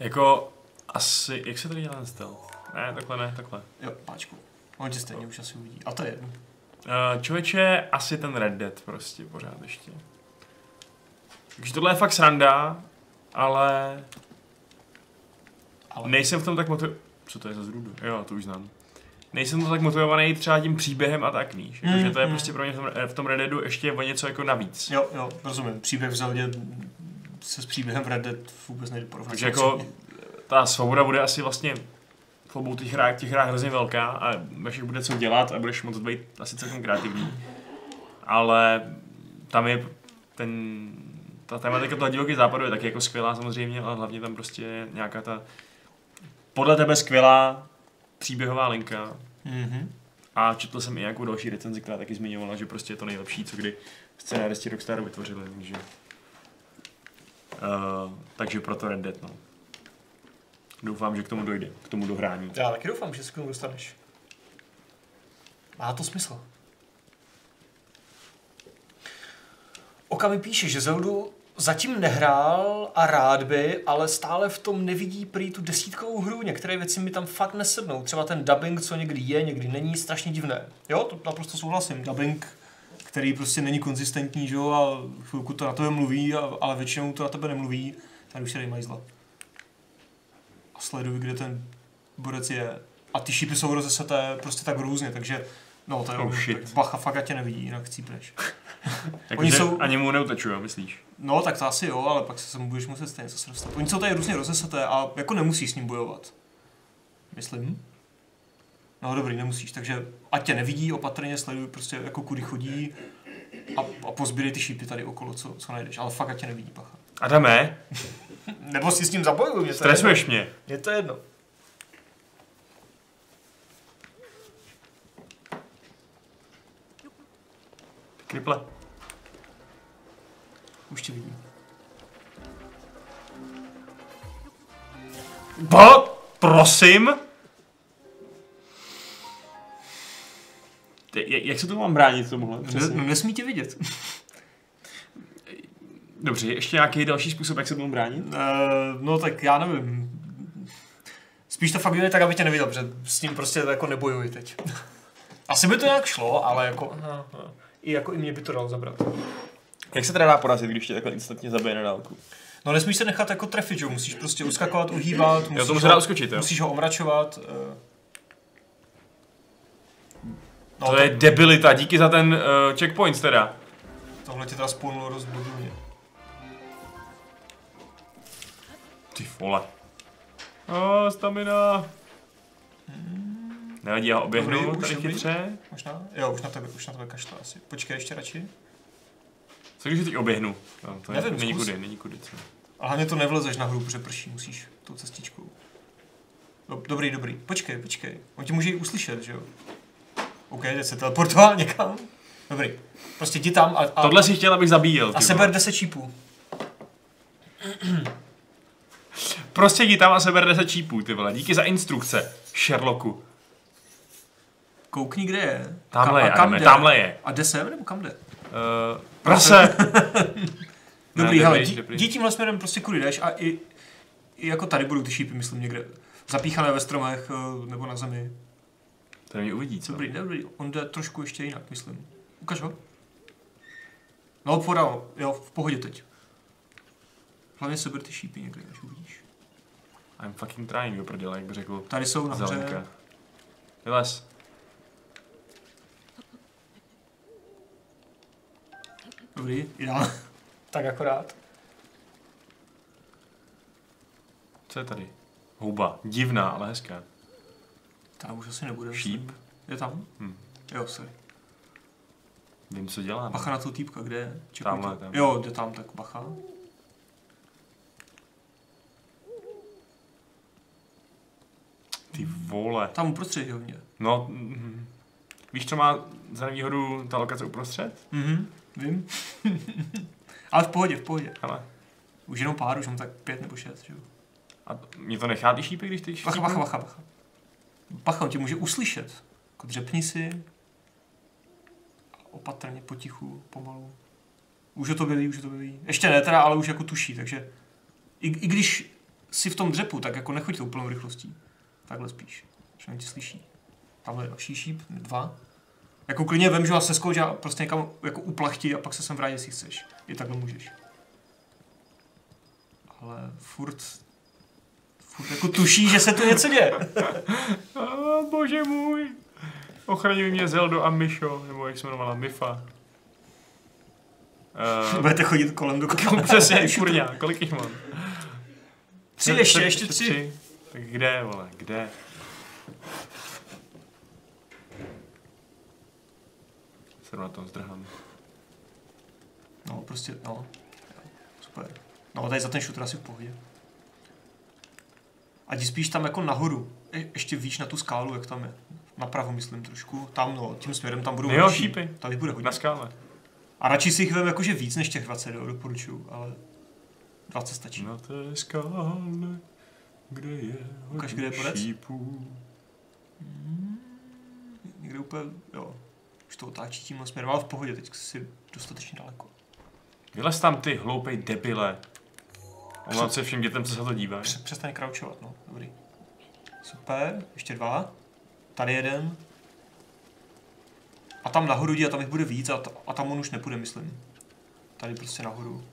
Jako asi, jak se tady dělá ten styl? Ne, takhle ne, takhle. Jo, páčku. On tě stejně už asi uvidí. A to je jedno. Uh, člověče, asi ten Red Dead prostě pořád ještě. Takže tohle je fakt sranda, ale Ale nejsem v tom tak motiv... Co to je za zrůdu? Jo, to už znám. Nejsem to tak motivovaný třeba tím příběhem a tak, víš. Mm, Jakože to je mm. prostě pro mě v tom, v tom Red Deadu ještě o něco jako navíc. Jo, jo, rozumím. Příběh v Zeldě se s příběhem v Red Dead vůbec nejde porovnat. Takže jako ta svoboda bude asi vlastně v obou těch hrách, těch hrách hrozně velká a vašich bude co dělat a budeš moct být asi celkem kreativní. Ale tam je ten, ta tematika toho divoký západu je taky jako skvělá samozřejmě, ale hlavně tam prostě je nějaká ta podle tebe skvělá příběhová linka. Mhm. A četl jsem i nějakou další recenzi, která taky zmiňovala, že prostě je to nejlepší, co kdy scénáristi Rockstaru vytvořili, takže... Uh, takže proto Red Dead, no. Doufám, že k tomu dojde, k tomu dohrání. Já taky doufám, že se k tomu dostaneš. Má to smysl. Oka mi píše, že Zeldu zatím nehrál a rád by, ale stále v tom nevidí prý tu desítkovou hru. Některé věci mi tam fakt nesednou. Třeba ten dubbing, co někdy je, někdy není, strašně divné. Jo, to naprosto souhlasím. Dubbing, který prostě není konzistentní, že jo, a chvilku to na tebe mluví, ale většinou to na tebe nemluví. Tady už se mají zla. A sleduj, kde ten borec je. A ty šípy jsou rozeseté prostě tak různě, takže no to je Oh, shit. bacha, fakt tě nevidí, jinak chcípneš. [LAUGHS] Jako, Oni jsou- Ani mu neutečuju, myslíš? No, tak to asi jo, ale pak se sem budeš muset stejně zase dostat. Oni jsou tady různě rozeseté a jako nemusíš s ním bojovat. Myslím. No dobrý, nemusíš, takže ať tě nevidí, opatrně sleduj prostě jako kudy chodí a, a pozbírej ty šípy tady okolo, co, co najdeš, ale fakt ať tě nevidí, pacha. Adame, [LAUGHS] Nebo si s ním zabojuj, mě stresuješ mě. Je to jedno. Kriple. Už tě vidím. Ba, prosím? Ty, jak- se to mám bránit tomuhle? Ne, Přesně. no, nesmí tě vidět. Dobře, ještě nějaký další způsob, jak se tomu bránit? Uh, no tak já nevím. Spíš to fakt tak, aby tě neviděl, protože s ním prostě jako nebojuji teď. [LAUGHS] Asi by to nějak šlo, ale jako... no, no. I jako i mě by to dalo zabrat. Jak se teda dá porazit, když tě takhle instantně zabije na dálku? No nesmíš se nechat jako trefit, že jo? Musíš prostě uskakovat, uhýbat, musíš, to musí ho, uskočit, jo? musíš ho omračovat. Uh... No, to je debilita, díky za ten uh, checkpoint teda. Tohle tě teda spolnulo rozbudilně. Ty vole. O, stamina. Nevadí, já Dobrý, oběhnu už tady dobrý. chytře. Možná? Jo, už na tebe, už na tebe kašle asi. Počkej ještě radši. Co když teď oběhnu? No, to Nevím, není kudy, není kudy. Co? A hlavně to nevlezeš nahoru, protože prší, musíš tou cestičkou. Dob- Dobrý, dobrý. Počkej, počkej. On tě může i uslyšet, že jo? OK, teď se teleportoval někam. Dobrý. Prostě jdi tam a, a, Tohle si chtěl, abych zabíjel. a seber vole. 10 čípů. Prostě jdi tam a seber 10 čípů, ty vole. Díky za instrukce, Sherlocku. Koukni, kde je. Tamhle Kam- je, a kam jde? tamhle je. A jde sem, nebo kam jde? Uh, prase! [LAUGHS] Dobrý, Ne, hele, dobrý, dobrý. jdi tímhle směrem prostě kudy jdeš a i, i jako tady budou ty šípy, myslím, někde zapíchané ve stromech eh, nebo na zemi. To mě uvidí, co? Dobrý, dobrý, on jde trošku ještě jinak, myslím. Ukaž ho. No, podal, jo, v pohodě teď. Hlavně seber ty šípy někde, až uvidíš. I'm fucking trying, do prdele, jak by řekl Tady jsou nahoře. Zelenka. Vylez. Dobrý, ideál. tak akorát. Co je tady? Houba. Divná, ale hezká. Tam už asi nebude. Šíp? Je tam? Hm. Jo, sorry. Vím, co dělá. Bacha na tu týpka, kde je? Tamhle, tam. Jo, jde tam, tak bacha. Ty vole. Tam uprostřed je hodně. No, mm, víš, co má za nevýhodu ta lokace uprostřed? Mhm, vím. [LAUGHS] Ale v pohodě, v pohodě. Ale Už jenom pár, už mám tak pět nebo šest, že jo. a mě to nechá ty šípy, když ty Bacha, šípnu? bacha, bacha, bacha. Bacha, on tě může uslyšet. Jako dřepni si. Opatrně, potichu, pomalu. Už ho to vyví, už ho to vyví. Ještě ne teda, ale už jako tuší, takže i, i když si v tom dřepu, tak jako nechoď tou úplnou rychlostí. Takhle spíš, že tě slyší. Tamhle je další šíp, dva. Jako klidně vem, že se skoč a prostě někam jako uplachti a pak se sem vrátit, jestli chceš. I takhle můžeš. Ale furt, furt jako tuší, že se tu něco děje. [LAUGHS] A, bože můj. Ochraňuj mě Zeldo a Misho, nebo jak se jmenovala, Mifa. Uh, [LAUGHS] Budete chodit kolem do [LAUGHS] přesně, kurňa, kolik jich mám? Tři ještě, ještě tři. Tak kde, vole, kde? Jsem na tom zdrhám. No, prostě, no. Super. No, tady za ten šutr asi v pohodě. A jdi spíš tam jako nahoru. Je, ještě víš na tu skálu, jak tam je. Napravo, myslím, trošku. Tam, no, tím směrem tam budou Jo, horší. šípy. Tam jich bude hodně. Na skále. A radši si jich vem jakože víc než těch 20, jo, doporučuju, ale 20 stačí. Na té skále, kde je Ukaž, kde je borec? šípů. Někde úplně, jo. Už to otáčí tímhle směrem, ale v pohodě, teď si dostatečně daleko. Vylez tam ty hloupej debile. Omlouvám se všem dětem, co se to dívají. Pře- Přestaň kraučovat, no, dobrý. Super, ještě dva. Tady jeden. A tam nahoru jdi a tam jich bude víc a, t- a tam on už nepůjde, myslím. Tady prostě nahoru.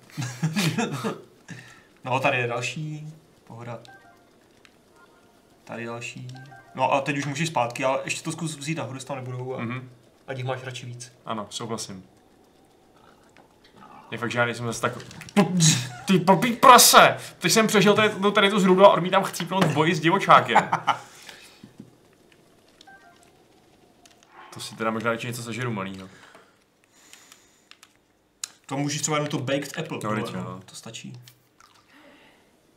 [LAUGHS] no, tady je další. Pohoda. Tady další. No a teď už můžeš zpátky, ale ještě to zkus vzít nahoru, tam nebudou a, Mhm. a jich máš radši víc. Ano, souhlasím. Je fakt, že já nejsem zase tak... Ty blbý prase! Teď jsem přežil tady, tady, tady tu zhruba a odmítám chcípnout v boji s divočákem. To si teda možná něco zažeru malýho. To můžeš třeba jenom to baked apple. No, teď no, no. to stačí.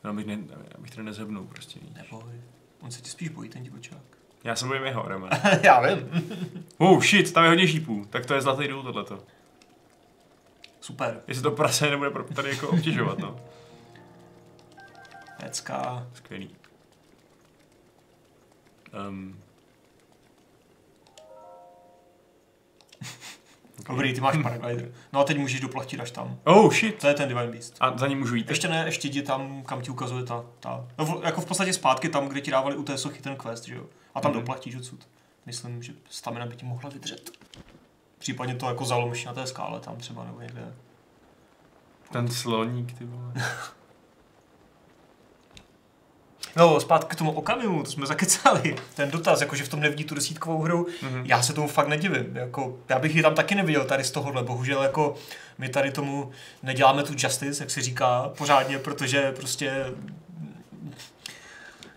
Já bych, ne, já bych teda nezhebnul prostě. Neboj. On se ti spíš bojí, ten divočák. Já se bojím jeho, Rema. [LAUGHS] Já vím. [LAUGHS] Oh shit, tam je hodně šípů. Tak to je zlatý důl tohleto. Super. Jestli to prase nebude tady jako obtěžovat, no. Pecka. Skvělý. Um, Dobrý, ty máš paraglider. No a teď můžeš doplachtit až tam. oh shit. To je ten Divine Beast. A za ním můžu jít? Ještě ne, ještě jdi tam, kam ti ukazuje ta, ta no, v- jako v podstatě zpátky tam, kde ti dávali u té sochy ten quest, že jo? A tam Mhm. doplatíš odsud. Myslím, že stamina by ti mohla vydržet. Případně to jako zalomíš na té skále tam třeba nebo někde. Ten sloník, ty vole. [LAUGHS] No, zpátky k tomu Okamimu, to jsme zakecali. Ten dotaz, jakože v tom nevidí tu desítkovou hru, Mhm. já se tomu fakt nedivím. Jako, já bych ji tam taky neviděl tady z tohohle. Bohužel jako my tady tomu neděláme tu justice, jak se říká, pořádně, protože prostě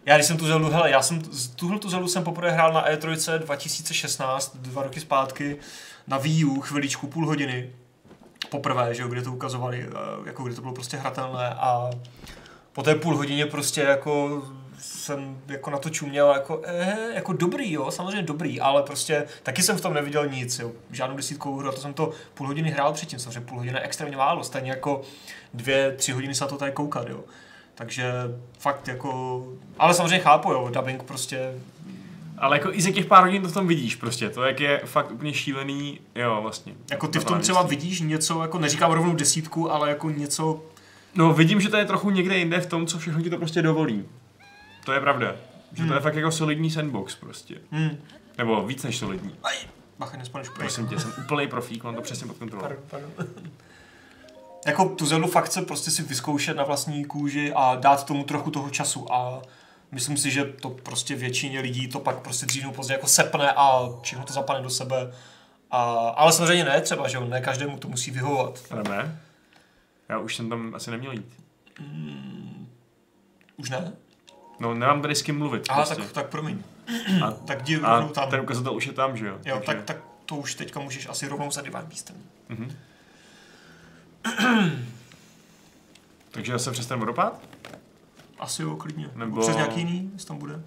já když jsem tu Zeldu, hele, já jsem tuhle tu Zeldu jsem poprvé hrál na E E3 2016, dva roky zpátky, na Wii U, chviličku, půl hodiny, poprvé, že jo, kde to ukazovali, eh, jako kde to bylo prostě hratelné a po té půl hodině prostě jako jsem jako na to čuměl jako, eh, jako dobrý, jo, samozřejmě dobrý, ale prostě taky jsem v tom neviděl nic, jo, žádnou desítkovou hru a to jsem to půl hodiny hrál předtím, samozřejmě půl hodiny extrémně málo, stejně jako dvě, tři hodiny se na to tady koukat, jo. Takže fakt jako, ale samozřejmě chápu, jo, dubbing prostě, Ale jako i za těch pár hodin to v tom vidíš prostě, to jak je fakt úplně šílený, jo vlastně. jako ty v tom třeba vidíš něco, jako neříkám rovnou desítku, ale jako něco, No vidím, že to je trochu někde jinde v tom, co všechno ti to prostě dovolí. To je pravda. Že to je Hmm. fakt jako solidní sandbox prostě. hm, Nebo víc než solidní. bacha, nespaneš. Prosím tě, jsem úplný profík, mám to přesně pod kontrolou. Pardon, pardon. [LAUGHS] jako tu Zeldu fakt chce prostě si vyzkoušet na vlastní kůži a dát tomu trochu toho času a Myslím si, že to prostě většině lidí to pak prostě dřív nebo později jako sepne a všechno to zapadne do sebe. A, ale samozřejmě ne třeba, že jo, ne každému to musí vyhovovat. Ale ne? Já už jsem tam asi neměl jít. Už ne? No, nemám tady s kým mluvit. Aha, prostě. tak, tak promiň. A, Tak jdi a rovnou tam. ten ukazatel už je tam, že jo? Jo, Takže- tak, tak to už teďka můžeš asi rovnou za Divine Beastem. Mhm. Takže já se přes ten vodopád? Asi jo, klidně. Nebo... Nebo- Přes nějaký jiný, jestli tam bude.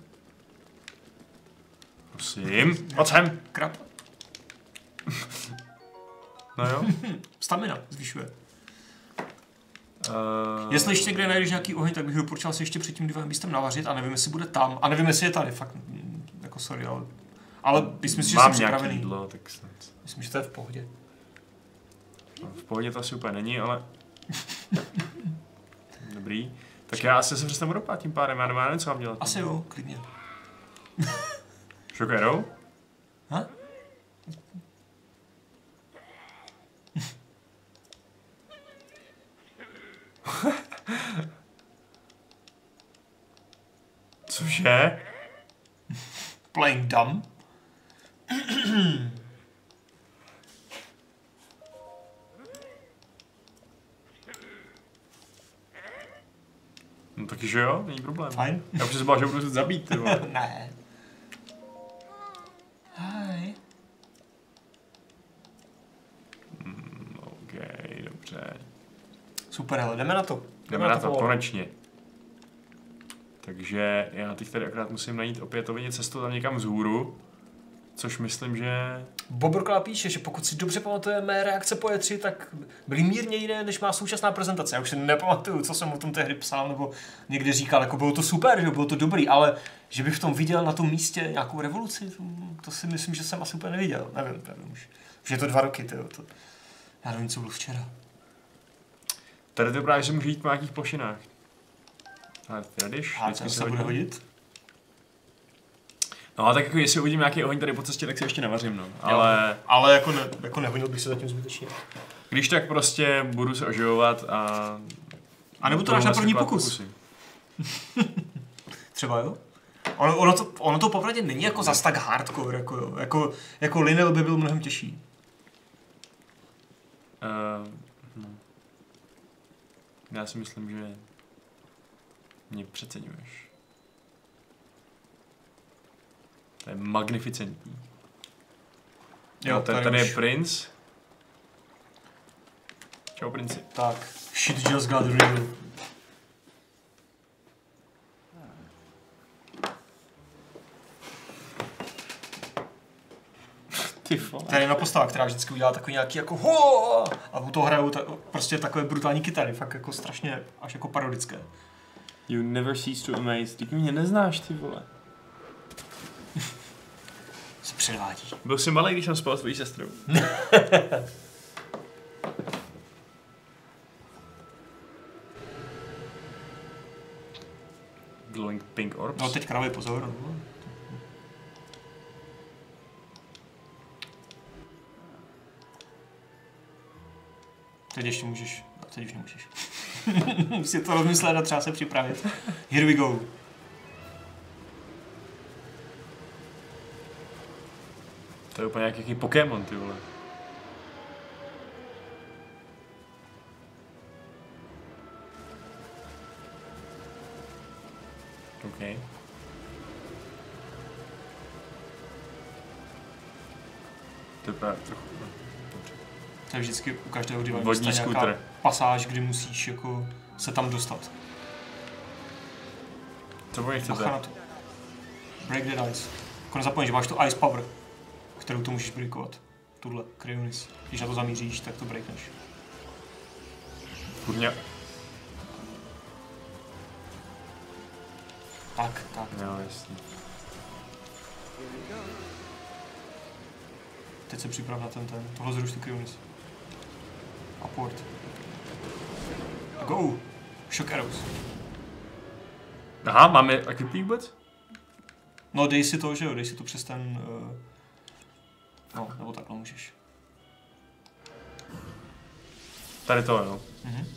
Prosím. Pojď sem. Krab. No jo. [LAUGHS] Stamina zvyšuje. Uh, Jestli ještě kde najdeš nějaký oheň, tak bych doporučil si ještě před tím Divine Beastem navařit a nevím, jestli bude tam. A nevím, jestli je tady, fakt. mm, Jako sorry, ale... Ale myslím si, že jsem připravený. jídlo, tak snad. Myslím, že to je v pohodě. No, v pohodě to asi úplně není, ale... [LAUGHS] Dobrý. Tak já asi se přes ten vodopád tím pádem, já nemám nevím, co mám dělat. Asi jo, klidně. Šokerou? Ha? Cože? Playing dumb. No taky že jo, není problém. Fajn. Já už jsem se že budu muset zabít, ty vole. [LAUGHS] ne. Hi. OK, dobře. Super, hele, jdeme na to. Jdeme na to, konečně. Takže já teď tady akorát musím najít opětovně cestu tam někam vzhůru, což myslím, že... Bobrkla píše, že pokud si dobře pamatuje mé reakce po E3, tak byly mírně jiné, než má současná prezentace. Já už si nepamatuju, co jsem o tom tehdy psal, nebo někde říkal, jako bylo to super, že bylo to dobrý, ale že bych v tom viděl na tom místě nějakou revoluci, to, to si myslím, že jsem asi úplně neviděl. Nevím, nevím už. Už je to dva roky, tyjo, to... Já nevím, co bylo včera. Tady to právě, že může jít po nějakých plošinách. Ale radiš, A co se bude hodit? No a tak jako jestli uvidím nějaký oheň tady po cestě, tak si ještě navařím, no. Ale Ale jako, ne, jako nehodil bych se zatím zbytečně. když tak prostě budu se oživovat a... A nebo to dáš na první pokus. [LAUGHS] Třeba jo? Ono, ono, to, ono to popravdě není jako zas tak hardcore, jako, jo. jako, jako Linel by byl mnohem těžší. Uh. Já si myslím, že mě přeceňuješ. To je magnificentní. Jo, tady, tady je princ. Čau princi. Tak, shit just got real. Ty vole. Tady je jedna postava, která vždycky udělá takový nějaký jako ho a u toho hrajou ta, prostě takové brutální kytary, fakt jako strašně až jako parodické. You never cease to amaze. Ty mě neznáš, ty vole. [LAUGHS] Se předvádí. Byl jsi malý, když jsem spal s tvojí sestrou. [LAUGHS] Glowing pink orbs. No teď kravě pozor. No. Teď ještě můžeš, no, teď už nemůžeš. [LAUGHS] Musíš to rozmyslet a třeba se připravit. Here we go. To je úplně jak jaký Pokémon, ty vole. OK. To je trochu... To je vždycky u každého diva Vodní nějaká pasáž, kdy musíš jako se tam dostat. Co po chcete? Bacha na to. Break the ice. Jako nezapomeň, že máš tu ice power, kterou to můžeš breakovat. Tuhle, Cryonis. Když na to zamíříš, tak to breakneš. Kurňa. Tak, tak. Jo, jasně. Teď se připrav na ten ten. Tohle zruš ty Cryonis. Upward. A go! Shock arrows. Aha, máme equipy vůbec? No dej si to, že jo, dej si to přes ten... Uh... No, nebo takhle můžeš. Tady to, jo. Mhm.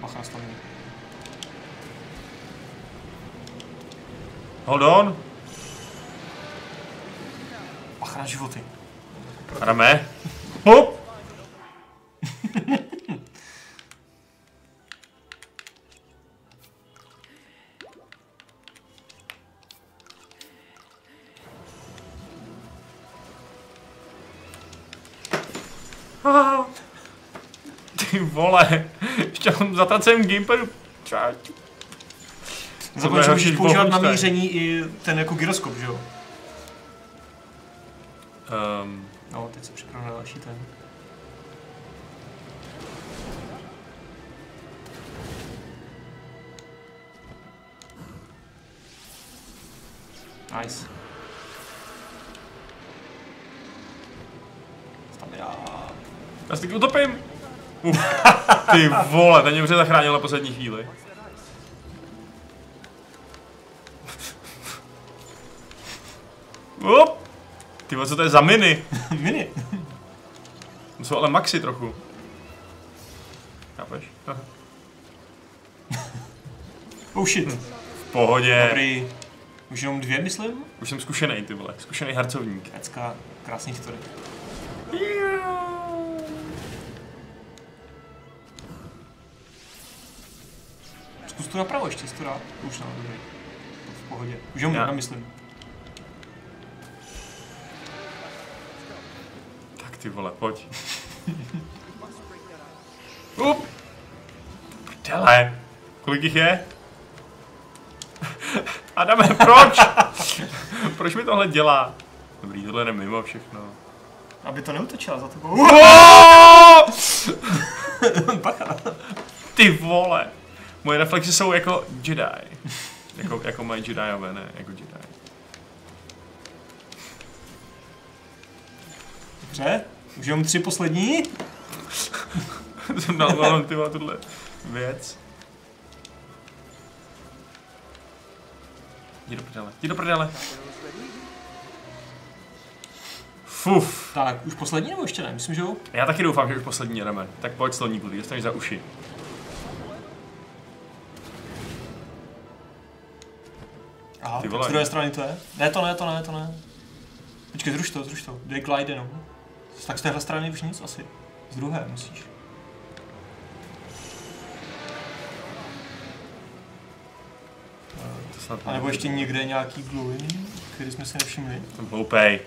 Bacha na staminu. Hold on. Bacha na životy. Jdeme. Hop. Vole, [LAUGHS] ještě mám zatraceným gamepadu. Horší můžeš používat na míření i ten jako gyroskop, že jo? Um, No, teď se připravil na další ten. Nice. Tam já. já se teď utopím. [LAUGHS] Ty vole, ten mě už zachránil na poslední chvíli. [LAUGHS] Up. Ty vole, co to je za miny? [LAUGHS] Mini. To jsou ale maxi trochu. Chápeš? Oh shit. V pohodě. Dobrý. Už jenom dvě, myslím? Už jsem zkušený, ty vole. Zkušený harcovník. Hezká, krásný historik. Zkus to napravo ještě, dá. Už ne, dobrý. V pohodě. Už jenom Já. myslím. Tak ty vole, pojď. [LAUGHS] Up. Prdele. Kolik jich je? [LAUGHS] Adame, proč? [LAUGHS] proč mi tohle dělá? Dobrý, tohle jde mimo všechno. Aby to neutočila za tebou. Bacha. Ty vole. Moje reflexy jsou jako Jedi. [LAUGHS] Jako, jako mají Jediové, ne jako Jedi. Dobře. Už jenom tři poslední. jsem dal velmi ty vole, tuhle věc. Jdi do prdele, jdi do prdele. Fuf. Tak, už poslední nebo ještě ne? Myslím, že jo. Já taky doufám, že už poslední jedeme. Tak pojď sloníku, ty dostaneš za uši. Aha, Ty vole. z druhé strany to je. Ne, to ne, to ne, to ne. Počkej, zruš to, zruš to. Dej glide jenom. Tak z téhle strany už nic asi. Z druhé musíš. To snad A nebo ještě někde nějaký glowing, který jsme si nevšimli. Jsem hloupej.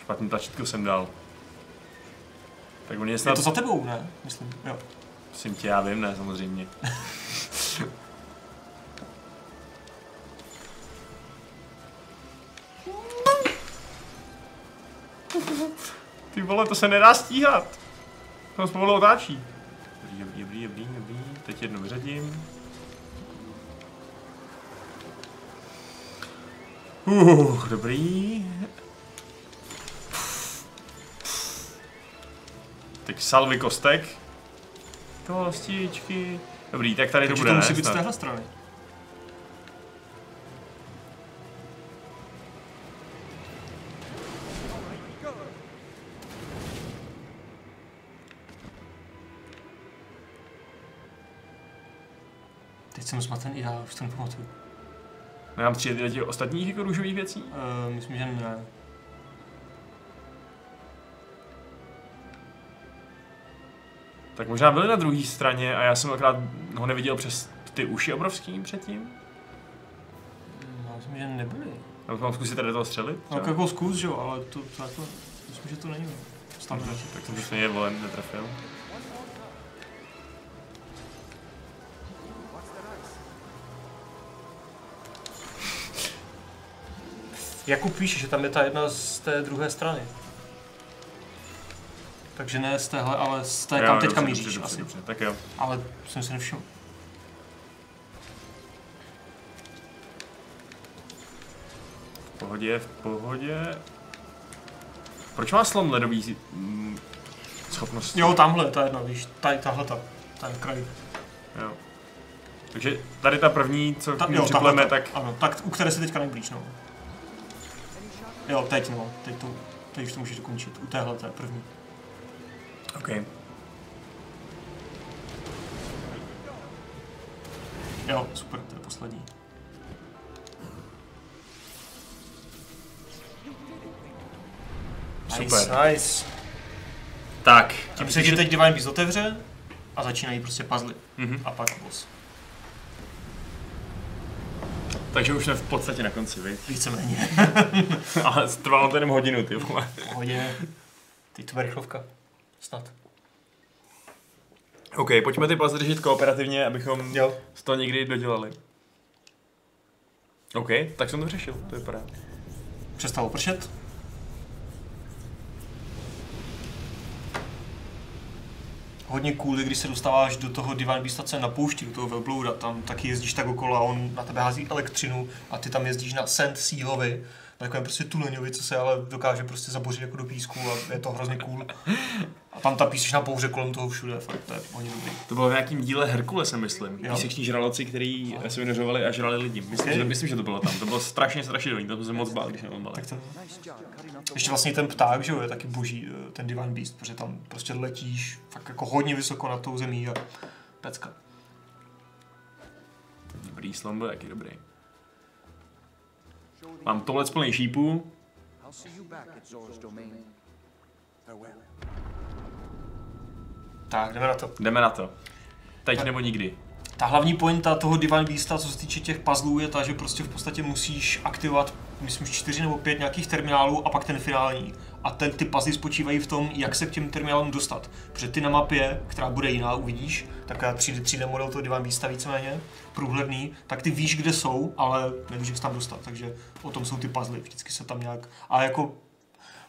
Špatný tlačítko jsem dal. Tak on je Je snad... to za tebou, ne? Myslím, jo. Prosím tě, já vím, ne, samozřejmě. [LAUGHS] Ty vole, to se nedá stíhat. To se pomalu otáčí. Dobrý, dobrý, dobrý, dobrý, dobrý. Teď jednu vyřadím. Uh, dobrý. Teď salvy kostek. Kostičky. Dobrý, tak tady to Takže bude, to ne? musí být z téhle strany. Jsem zmaten i já, už to nepamatuju. Nemám tři těch ostatních jako růžových věcí? Uh, myslím, že ne. Tak možná byly na druhé straně a já jsem akorát ho neviděl přes ty uši obrovský předtím. Já myslím, že nebyly. Nebo mám zkusit tady do toho střelit? No, jako zkus, jo, ale to, to jako, myslím, že to není. Standard. Tak jsem to stejně vole netrefil. Jakub píše, že tam je ta jedna z té druhé strany. Takže ne z téhle, ale z té, Jo, kam teďka dobře, míříš dobře, asi. Dobře, tak jo. Ale jsem si nevšiml. V pohodě, v pohodě. Proč má slon ledový mm, schopnost? Jo, tamhle, ta jedna, víš, tady, tahle ta, ten kraj. jo. Takže tady ta první, co Ta, jo, připleme, tak Ano, tak u které si teďka nejblíž, no. Jo, teď no, teď to, teď už to můžeš dokončit, u téhle té první. OK. Jo, super, to je poslední. Super. Nice, nice. Tak. Tím se, že teď Divine Beast otevře a začínají prostě puzzle. Mm-hmm. A pak boss takže už jsme v podstatě na konci, viď? Víceméně. [LAUGHS] Ale trvalo to jenom hodinu, ty vole. Hodně. Teď to bude rychlovka. Snad. OK, pojďme ty puzzle řešit kooperativně, abychom Jo. to někdy dodělali. OK, tak jsem to řešil, to vypadá. Přestalo pršet. Hodně cool, když se dostáváš do toho Divine Beasta, co je na poušti, do toho velblouda, tam taky jezdíš tak okolo a on na tebe hází elektřinu a ty tam jezdíš na Sand Sealovi, takovém prostě tuleňovi, co se ale dokáže prostě zabořit jako do písku a je to hrozně cool. A tam ta píseš na pouře kolem toho všude, fakt to je hodně dobrý. To bylo v nějakým díle Herkulese, myslím. Jo. Píseční žraloci, který se vynořovali a žrali lidi. Myslím, Ok. že, myslím, že to bylo tam. To bylo strašně strašidelný, to jsem se moc bál, když jsem byl. Tak to, ještě vlastně ten pták, že jo, je taky boží, eh, ten Divine Beast, protože tam prostě letíš fakt jako hodně vysoko nad tou zemí a pecka. Dobrý, slon byl taky dobrý. Mám tohle plný šípů. Tak, jdeme na to. Jdeme na to. Teď nebo nikdy. Ta hlavní pointa toho Divine Beasta, co se týče těch puzzlů, je ta, že prostě v podstatě musíš aktivovat, myslím, čtyři nebo pět nějakých terminálů a pak ten finální. A ten, ty puzzly spočívají v tom, jak se k těm terminálům dostat. Protože ty na mapě, která bude jiná, uvidíš, taková 3D, 3D model toho Divine Beasta víceméně, průhledný, tak ty víš, kde jsou, ale nevíš, jak se tam dostat. Takže o tom jsou ty puzzly, vždycky se tam nějak... A jako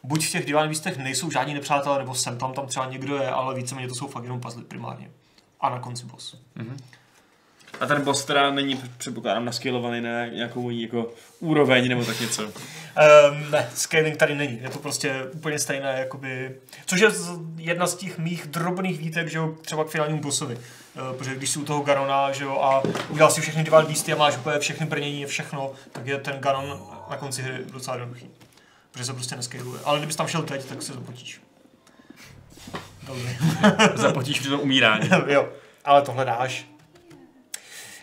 buď v těch Divine Beastech nejsou žádní nepřátelé, nebo sem tam tam třeba někdo je, ale víceméně to jsou fakt jenom puzzly primárně. A na konci boss. A ten boss teda není, předpokládám, naskylovaný na nějakou jako úroveň nebo tak něco. Um, ne, scaling tady není. Je to prostě úplně stejné, jakoby... Což je z- jedna z těch mých drobných výtek, že jo, třeba k finálnímu bossovi. Uh, protože když jsi u toho Garona, že jo, a udělal si všechny Divine Beasty a máš úplně všechny brnění, všechno, tak je ten Garon na konci hry docela jednoduchý. Protože se prostě nescaluje. Ale kdybys tam šel teď, tak se zapotíš. Velmi. Zapotíš při tom umírání. [LAUGHS] jo, ale tohle dáš.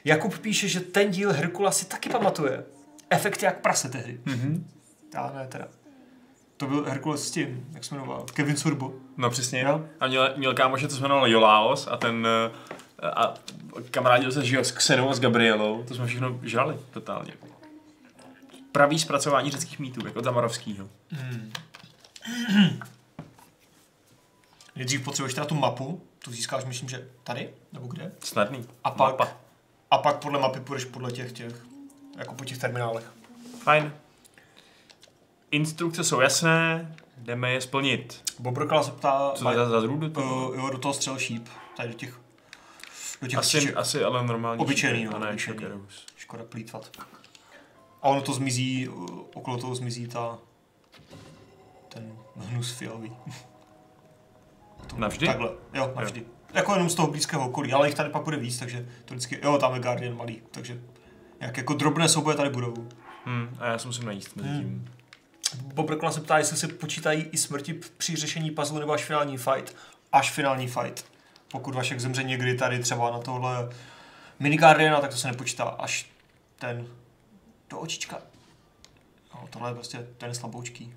Jakub píše, že ten díl Herkula si taky pamatuje. Efekt jak prase tehdy. Mhm. Já ne teda. To byl Herkules s tím, jak se jmenoval, Kevin Sorbo. No přesně. Jo. A měl, měl kámoše, co se jmenoval Jolaos a ten eh, a kamarádil se jo, s Xenou a s Gabrielou. To jsme všechno žrali totálně. Pravý zpracování řeckých mýtů, jako Zamarovskýho. [CLEARS THROAT] Nejdřív potřebuješ teda tu mapu, tu získáš, myslím, že tady, nebo kde. Snadný. A pak, Mapa. A pak podle mapy půjdeš podle těch těch, jako po těch terminálech. Fajn. Instrukce jsou jasné, jdeme je splnit. Bob Rokala se ptá, Co to je za, za zrůdu? To? uh, jo, do toho střel šíp, tady do těch, do těch Asi, příček. asi ale normální. Obyčejný, šípy, no, a ne. Shockerus. Škoda plítvat. A ono to zmizí, uh, okolo toho zmizí ta, ten hnus fialový. [LAUGHS] To- Navždy? Takhle, jo, navždy. Jako jenom z toho blízkého okolí, ale jich tady pak bude víc, takže to vždycky, jo, tam je Guardian malý, takže jak jako drobné souboje tady budou. Hmm, a já se musím najíst mezi tím. Bob Rekla se ptá, jestli se počítají i smrti při řešení puzzle nebo až finální fight. Až finální fight. Pokud Vašek zemře někdy tady třeba na tohle mini Guardiana, tak to se nepočítá až ten do očička. No, tohle je prostě ten slaboučký.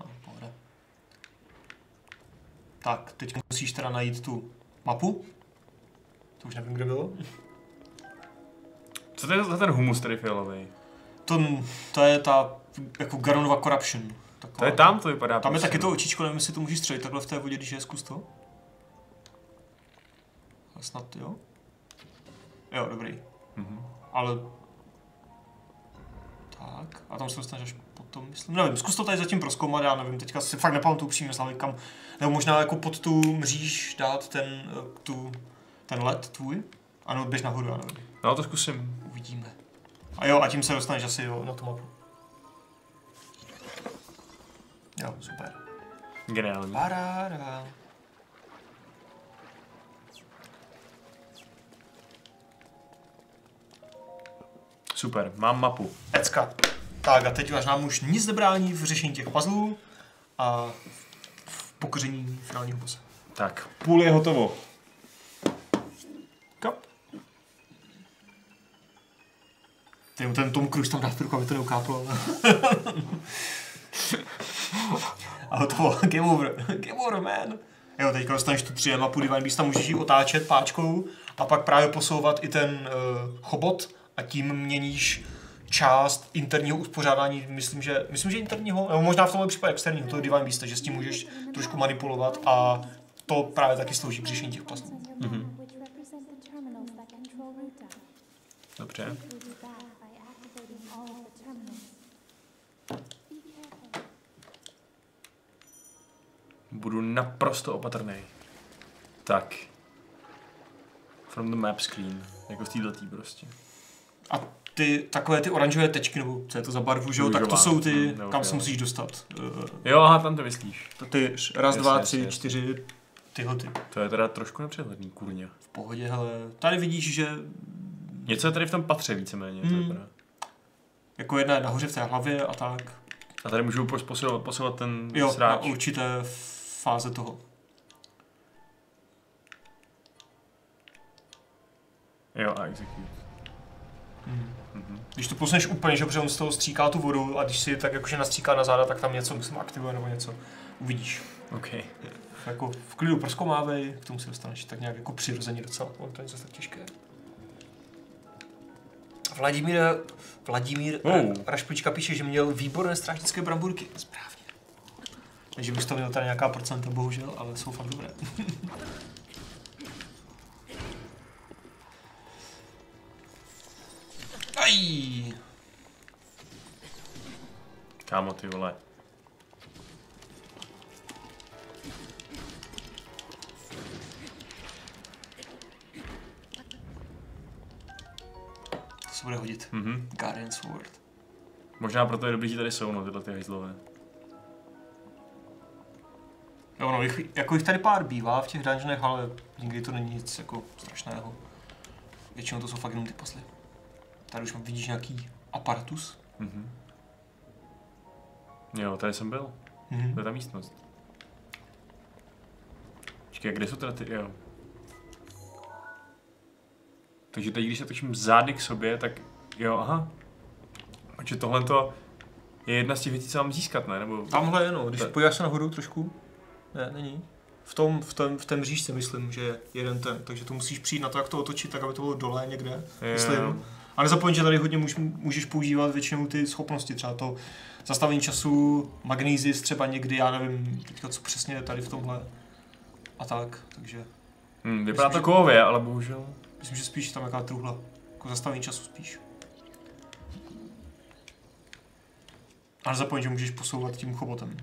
No, pohoda. Tak, teď musíš teda najít tu mapu. To už nevím, kde bylo. Co to je za ten humus tady fialový? To, to je ta jako Garonova Corruption. Taková. To je tam, to vypadá. Tam je prostě, taky to očičko, nevím, jestli to můžeš střelit takhle v té vodě, když je zkus to. A snad jo? Jo, dobrý. Mhm. Ale... Tak, a tam se dostaneš až potom, myslím, nevím, zkus to tady zatím proskoumat, já nevím, teďka si fakt nepamatuju upřímně z hlavy, kam, nebo možná jako pod tu mříž dát ten, eh, tu, ten led tvůj, ano, běž nahoru, já nevím, No to zkusím. uvidíme. A jo, a tím se dostaneš asi jo, na tu mapu. Jo, super. Geniální. Paráda. Super, mám mapu. Pecka. Tak a teď už nám už nic nebrání v řešení těch puzzlů a v pokoření finálního bossa. Tak, půl je hotovo. Kap. Ten, ten Tom Cruise tam dá ruku, aby to neukáplo. [LAUGHS] A hotovo, game over, game over, man. Jo, teďka dostaneš tu 3 mapu Divine Beasta, můžeš ji otáčet páčkou a pak právě posouvat i ten uh, chobot a tím měníš část interního uspořádání, myslím, že, myslím, že interního, nebo možná v tomhle případě externího, toho Divine Beasta, že s tím můžeš trošku manipulovat a to právě taky slouží k řešení těch plastů. Mm-hmm. Dobře. Budu naprosto opatrný. Tak. From the map screen. Jako v této prostě. A ty takové ty oranžové tečky, nebo co je to za barvu, že jo, tak to jsou ty, jo, kam jo. se musíš dostat. Uh, Jo, aha, tam to myslíš. to ty raz, Jasně, dva, tři, jasně. čtyři, tyhle ty. To je teda trošku nepřehledný, kurně. V pohodě, hele. Tady vidíš, že Něco je tady v tom patře víceméně, to Hmm. vypadá. jako jedna je nahoře v té hlavě a tak. A tady můžu pos- posilovat, posilovat ten Jo, sráč. na určité fáze toho. Jo, a execute. Hmm. Mhm. Když to posuneš úplně, že protože on z toho stříká tu vodu a když si tak jakože nastříká na záda, tak tam něco myslím aktivuje nebo něco. Uvidíš. OK. Jako v klidu proskoumávej, k tomu se dostaneš tak nějak jako přirozeně docela. On to není zase tak těžké. Vladimír, Vladimír Oh. oh. Rašpička píše, že měl výborné strážnické bramburky. Správně. Takže bych to měl tady nějaká procenta, bohužel, ale jsou fakt dobré. [LAUGHS] Aj! Kámo, ty vole. To se bude hodit. Mhm. Guardian Sword. Možná proto je dobrý, že tady jsou, no, tyhle ty hajzlové. Jo, no, jich, jako jich tady pár bývá v těch dungeonech, ale nikdy to není nic jako strašného. Většinou to jsou fakt jenom ty posly. Tady už vidíš nějaký aparatus. Mhm. Jo, tady jsem byl. Mhm. To je ta místnost. Počkej, kde jsou teda ty, jo. Takže teď, když se točím zády k sobě, tak jo, aha. Takže tohle to je jedna z těch věcí, co mám získat, ne? Nebo... Tamhle je, no, když To- podíváš se nahoru trošku. Ne, není. V tom, v tom, v tom říšce myslím, že je jeden ten, takže to musíš přijít na to, jak to otočit, tak aby to bylo dole někde, Jo, myslím. jo. A nezapomeň, že tady hodně můž, můžeš používat většinou ty schopnosti, třeba to zastavení času, magnézis třeba někdy, já nevím teďka co přesně je tady v tomhle a tak, takže Hm, vypadá Myslím, to kovově, ale bohužel. myslím, že spíš tam jaká truhla, jako zastavení času spíš. A nezapomeň, že můžeš posouvat tím chobotem.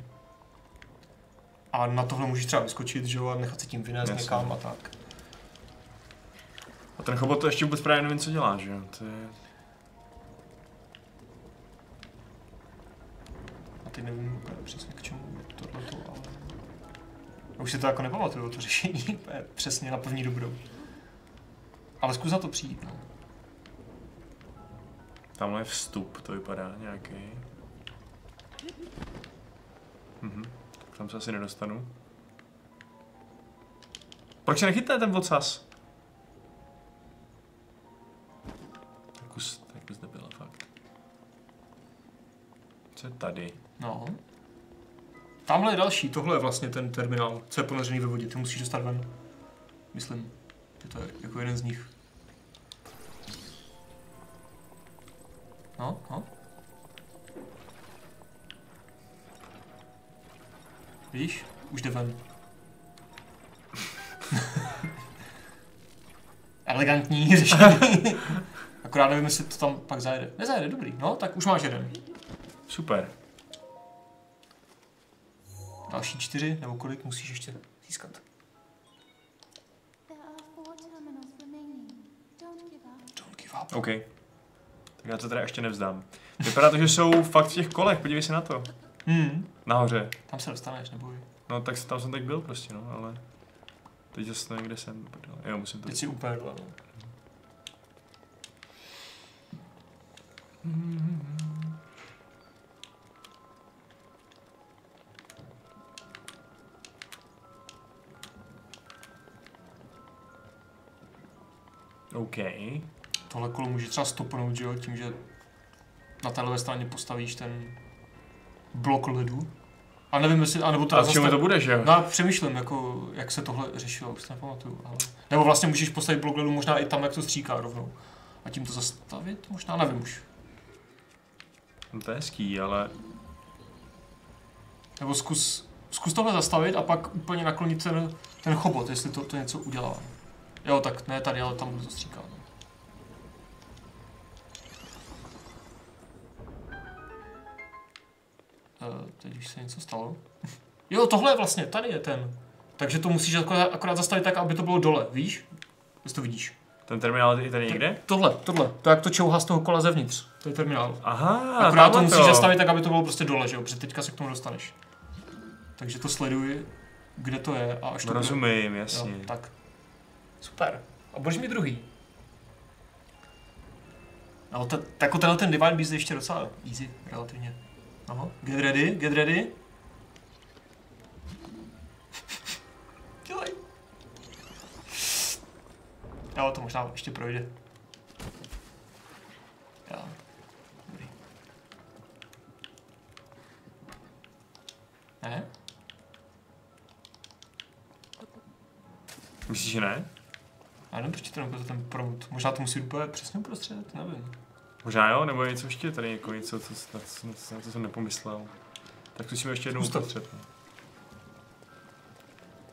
A na tohle můžeš třeba vyskočit, že jo, a nechat se tím vynést Jasně. někam a tak. A ten chobot to ještě vůbec právě nevím, co dělá, že jo? To je... A teď nevím přesně k čemu tohleto, ale... Já už si to jako nepamatuju, to řešení [LAUGHS] přesně na první dobrou. Ale zkus na to přijít, no. Tamhle je vstup, to vypadá nějaký. Mhm. Tak tam se asi nedostanu. Proč se nechytne ten vocas? Tady? No. Tamhle je další, tohle je vlastně ten terminál, co je ponořený ve vodě, ty musíš dostat ven. Myslím, že to je jako jeden z nich. No, no. Vidíš? Už jde ven. [LAUGHS] Elegantní řešení. [LAUGHS] Akorát nevím, jestli to tam pak zajede. Nezajede, dobrý. No, tak už máš jeden. Super. Další čtyři, nebo kolik musíš ještě získat? There are four terminals remaining. Don't give up. Don't give up. OK. Tak já to teda ještě nevzdám. Vypadá to, že jsou fakt v těch kolech, podívej se na to. Hmm. Nahoře. Tam se dostaneš, neboj. No tak tam jsem teď byl prostě, no, ale... Teď zase nevím, kde jsem. Jo, musím to... Teď si úplně dole. No. OK. Tohle kolo může třeba stopnout, že jo, tím, že na té levé straně postavíš ten blok ledu. A nevím, jestli, anebo to A čemu to bude, že jo? No, přemýšlím, jako, jak se tohle řešilo, už si nepamatuju. Ale... Nebo vlastně můžeš postavit blok ledu možná i tam, jak to stříká rovnou. A tím to zastavit? Možná nevím už. No to je hezký, ale Nebo zkus, zkus tohle zastavit a pak úplně naklonit ten, ten chobot, jestli to, to něco udělá. Jo, tak ne tady, ale tam to stříká. no. Eh, teď už se něco stalo. [LAUGHS] Jo, tohle je vlastně, tady je ten. Takže to musíš akorát, akorát zastavit tak, aby to bylo dole, víš? Jestli to vidíš. ten terminál je tady někde? Tohle, tohle. To jak to čouhá z toho kola zevnitř. To je terminál. Aha, Akorát to musíš zastavit tak, aby to bylo prostě dole, že jo? Protože teďka se k tomu dostaneš. Takže to sleduji, kde to je a až to bude- Rozumím, Jo, jasně. tak. Super. A budeš mi druhý. No, to, jako tenhle ten Divine Beast je ještě docela easy, relativně. Aha, get ready, get ready. [LAUGHS] Dělej. Jo, to možná ještě projde. Jo. Dobrý. Ne? Myslíš, že ne? Já nevím, proč to nebude ten prout. Možná to musí být úplně přesně uprostřed, nevím. Možná jo, nebo je něco ještě tady, jako něco, co, na, co, na co, na co jsem nepomyslel. Tak zkusíme ještě jednou to. uprostřed. no.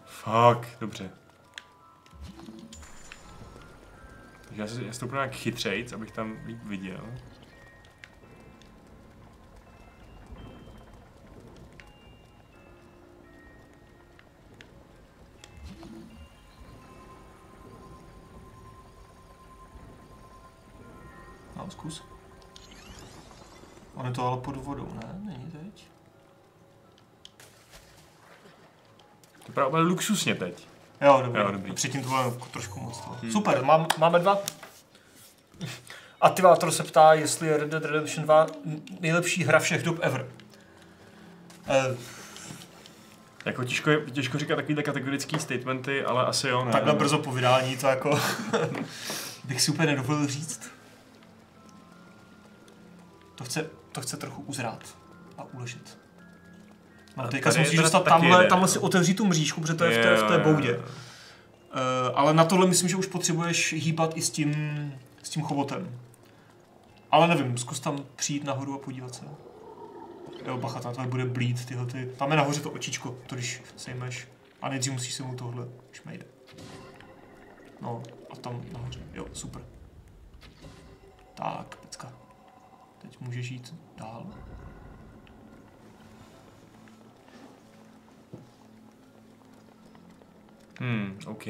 Fuck, dobře. Takže já si já stoupnu nějak chytřejc, abych tam líp viděl. Úplně luxusně teď. Jo, dobrý. Jo, dobrý. Předtím to bylo trošku moc. To. Hmm. Super, mám, máme dva. Aktivátor se ptá, jestli je Red Dead Redemption 2 nejlepší hra všech dob ever. Eh, Jako těžko, je, těžko říkat takovýhle kategorický statementy, ale asi jo, ne? takhle brzo po vydání to jako [LAUGHS] bych si úplně nedovolil říct. To chce, to chce trochu uzrát a uležet. No, teďka si musíš dostat tamhle, jede, tamhle no. si otevřít tu mřížku, protože to je v té, v té boudě. Uh, ale na tohle myslím, že už potřebuješ hýbat i s tím, s tím chobotem. Ale nevím, zkus tam přijít nahoru a podívat se. Jo, bacha, tam bude blít tyhle ty... Tam je nahoře to očičko, to když sejmeš. A nejdřív musíš se mu tohle šmejde. No, a tam nahoře. Jo, super. Tak, pecka. Teď můžeš jít dál. Hmm, OK.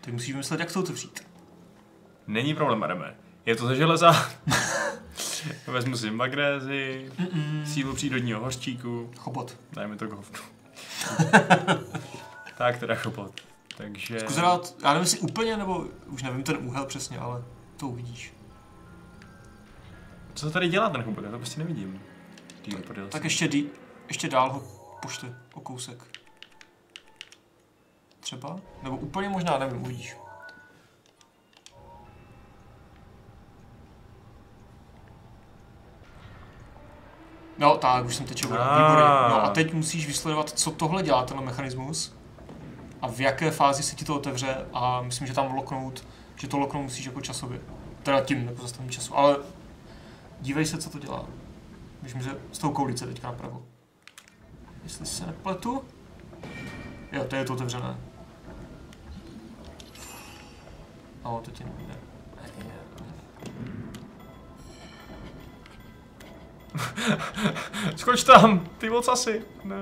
Ty musíš myslet, jak to otevřít. Není problém, Adame. Je to ze železa. [LAUGHS] Vezmu si magnézi, sílu přírodního hořčíku, Chobot. dajme to k hovnu. [LAUGHS] tak teda chopot. Takže... Zkus dát, já nevím, jestli úplně, nebo už nevím ten úhel přesně, ale to uvidíš. Co to tady dělá ten chopot? Já to prostě nevidím. Ty Tak se. ještě, dí, ještě dál ho pošli o kousek. Třeba? Nebo úplně možná, nevím, uvidíš. No, tak, už jsem teď čekal. Ah. Výborně. No a teď musíš vysledovat, co tohle dělá, tenhle mechanismus. A v jaké fázi se ti to otevře a myslím, že tam loknout, že to loknout musíš jako časově. Teda tím, jako zastavení času. Ale dívej se, co to dělá. Myslím, že z tou koulice teďka napravo. Jestli se nepletu. Jo, to je to otevřené. No, to ti nejde. [LAUGHS] Skoč tam! Ty moc asi! Ne.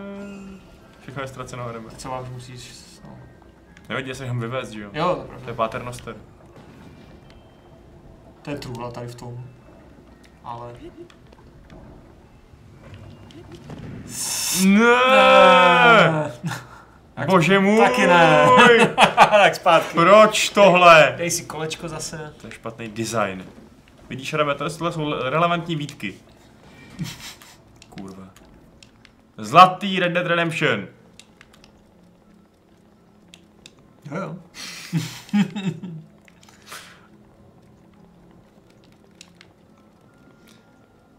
Všechno je ztraceno. Teď se vám musíš... No. Nevadí, se ho vyvést, že jo? Jo, to je To je paternoster. To je trůla tady v tom. Ale... Ne! Bože můj! Taky ne. [LAUGHS] tak zpátky. Proč tohle? Dej si kolečko zase. To je špatný design. Vidíš, Adame, tohle tohle jsou relevantní výtky. Kurva. Zlatý Red Dead Redemption. Jo, jo. [LAUGHS]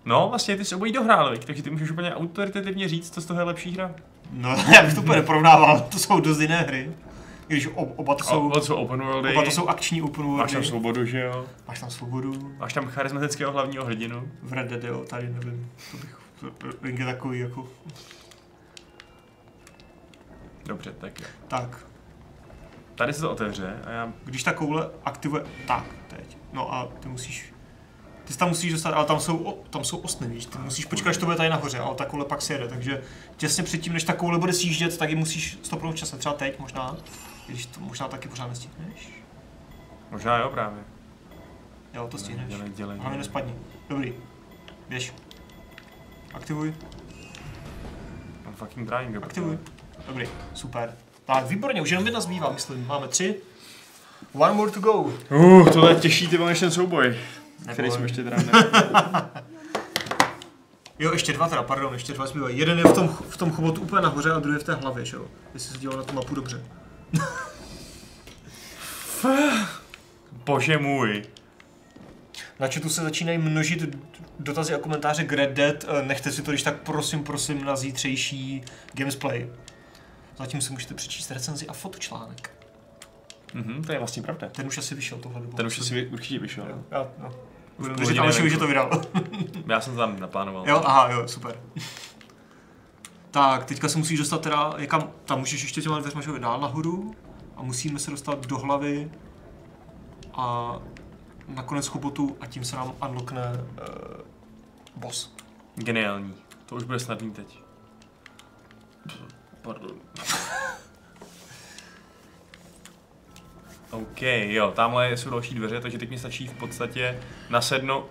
No, vlastně ty jsi obojí dohrál, takže ty můžeš úplně autoritativně říct, co z toho je lepší hra. No, [LAUGHS] já bych to úplně neporovnával, to jsou dost jiné hry. Když ob, oba to jsou, Oba jsou open worldy, oba to jsou akční open máš tam worldy. svobodu, že jo? Máš tam svobodu. Máš tam charismatického hlavního hrdinu. V Red Dead, jo, tady nevím. To bych, Ring je takový jako, Dobře, tak jo. tak. Tady se to otevře a já... Když ta koule aktivuje, tak, teď. No a ty musíš, ty se tam musíš dostat, ale tam jsou, o- tam jsou ostny, víš, ty musíš počkat, až to bude tady nahoře, ale ta koule pak si jede, takže těsně předtím, než ta koule bude sjíždět, tak ji musíš stopnout čase, třeba teď možná, když to možná taky pořád nestihneš. Možná jo právě. Jo, to stihneš. Dělej, dělej. Hlavně nespadni. Dobrý. Běž. Aktivuj, I'm fucking trying. jo, aktivuj. Dobrý, super. Tak, výborně, už jenom jedna zbývá, myslím. Máme tři. One more to go. Uh, tohle je těžší ty vole, než ten souboj. Který Neboj. jsme ještě teda. [LAUGHS] Jo, ještě dva teda, pardon, ještě dva zbývají. Jeden je v tom, v tom chobotu úplně nahoře a druhý je v té hlavě, že jo? Jestli se díval na tu mapu dobře. [LAUGHS] Bože můj. Na chatu se začínají množit dotazy a komentáře k Red Dead. Eh, Nechte si to, když tak prosím, prosím na zítřejší Gamesplay. Zatím si můžete přečíst recenzi a fotočlánek. Mhm, to je vlastně pravda. Ten už asi vyšel tohle dobu. Ten už asi vy- určitě vyšel. Jo, já, no. Věřit hodiny Alešovi, že to vydal. Já jsem tam naplánoval. jo, aha, jo, super. Tak, teďka se musíš dostat teda, někam, tam můžeš ještě těma dveřma že dál nahoru a musíme se dostat do hlavy a nakonec chobotu a tím se nám unlockne uh, boss. Geniální. To už bude snadný teď. Pardon. OK, jo, tamhle jsou další dveře, takže teď mi stačí v podstatě nasednout.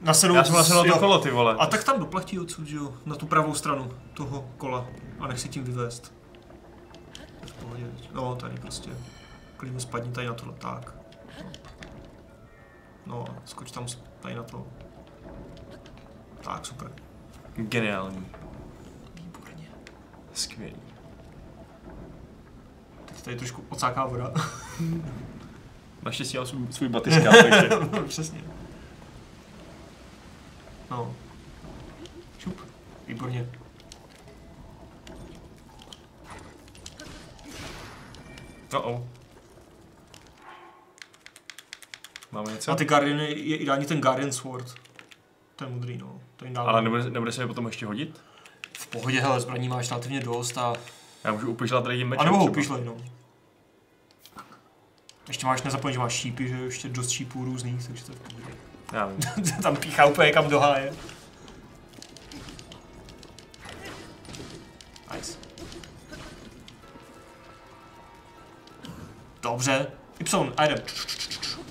Nasednout, Já jsem nasedl na jo. to kolo, ty vole. A tak tam doplatí odsud, že jo, na tu pravou stranu toho kola a nech si tím vyvést. V pohodě. No, tady prostě. Klidně spadni tady na tohle, tak. No, a skoč tam tady na to. Tak, super. Geniální. Výborně. Skvělý. Tady trošku ocáká voda. [LAUGHS] Naštěstí mám svůj, svůj batyskáp, [LAUGHS] takže... Přesně. No. Šup. Výborně. No oh. Máme něco? A ty Guardiany, je ideální ten Guardian Sword. Ten modrý, no. Ale nebude, nebude se mi potom ještě hodit? V pohodě, hele, zbraní máš relativně dost a... Já můžu upišlat tady tím mečem A nebo ho upišlej, no. Ještě máš, nezapomeň, že máš šípy, že ještě dost šípů různých, takže to je v pohodě. Já vím. [LAUGHS] Tam píchá úplně kam do háje. Nice. Dobře. Y, a jdem.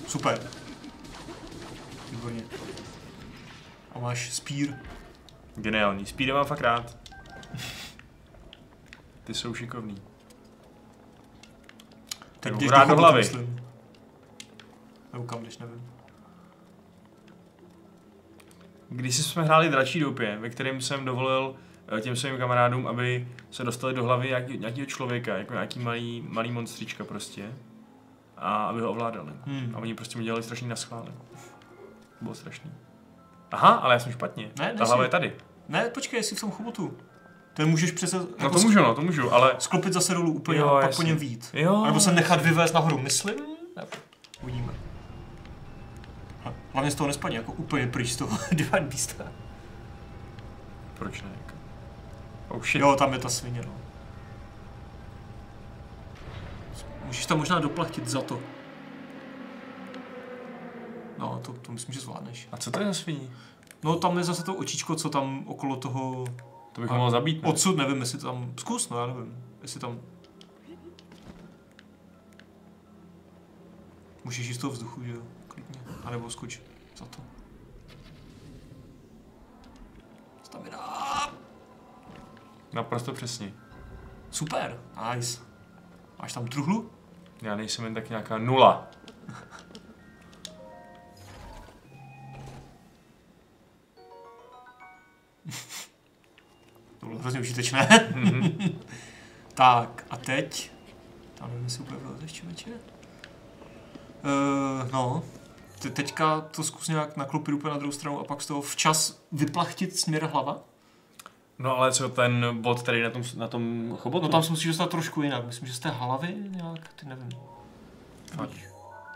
Super. Výborně. A máš spír. Geniální. Speedy mám fakt rád. Ty jsou šikovný. Teď jdeš hrát do hlavy. Nebo kam jdeš, nevím. Když jsme hráli dračí doupě, ve kterém jsem dovolil eh, těm svým kamarádům, aby se dostali do hlavy nějaký, nějakého člověka, jako nějaký malý, malý monstříčka prostě. A aby ho ovládali. Hmm. A oni prostě mi dělali strašný naschvály. Bylo strašný. Aha, ale já jsem špatně. Ne, Ta hlava je tady. Ne, počkej, jsi v tom chobotu. Ten můžeš přece No jako to můžu, no, to můžu, ale... sklopit zase dolů úplně Jo, a pak jasně. po něm vít. Jo. A nebo se nechat vyvést nahoru, myslím? Nebo uvidíme. A hlavně z toho nespadně, jako úplně pryč z toho [LAUGHS] Divine Beasta. Proč ne? jako? Oh shit. Jo, tam je ta svině, no. Můžeš tam možná doplatit za to. No, to, to myslím, že zvládneš. A co to je za sviní? No, tam je zase to očičko, co tam okolo toho... To bych A- mohl zabít, ne? Odsud nevím, jestli to tam... Zkus, no, já nevím. Jestli tam... Můžeš jít z toho vzduchu, že jo? Klidně. A nebo skoč za to. Stamina. Naprosto přesně. Super, nice. Máš tam truhlu? Já nejsem jen tak nějaká nula. [LAUGHS] To bylo hrozně užitečné. Mhm. [LAUGHS] tak, a teď... Tam nevím, jestli úplně vylezeš, čověče. Uh, no, Te- teďka to zkus nějak naklopit úplně na druhou stranu a pak z toho včas vyplachtit směr hlava. No ale co ten bod tady na tom, na tom chobotu? No tam se musíš dostat trošku jinak. Myslím, že z té hlavy nějak, ty nevím. Fakt.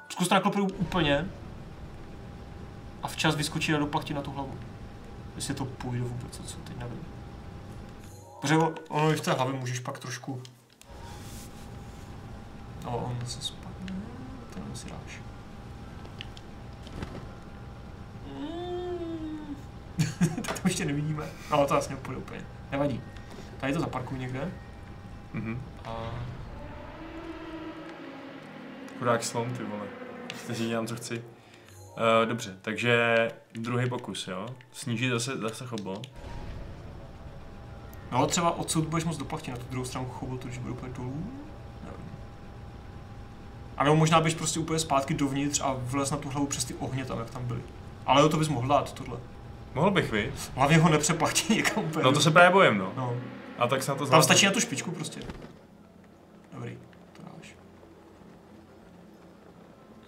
Zkus to naklopit úplně a včas vyskočí a doplachtit na tu hlavu. Jestli to půjde vůbec, co, co teď nevím. Protože ono i v té hlavě můžeš pak trošku... No, on se spadne, to si dáš. [LAUGHS] Tak to ještě nevidíme. No, to vlastně půjde úplně. Nevadí. Tady to zaparkuj někde. Mhm. A Chudák slon, ty vole. [LAUGHS] Teď dělám, co chci. Uh, dobře, takže druhý pokus, jo? Snížit zase, zase chobo. No třeba odsud budeš moc doplachtit na tu druhou stranu chobotu, když bude úplně dolů. Nevím. A nebo možná běž prostě úplně zpátky dovnitř a vlez na tu hlavu přes ty ohně tam, jak tam byly. Ale jo, to bys mohl dát, tohle. Mohl bych, vy? Hlavně ho nepřeplachti [LAUGHS] někam úplně. No to se právě bojím, no. No. A tak se na to Tam zvládnu. stačí na tu špičku prostě. Dobrý, to dáš.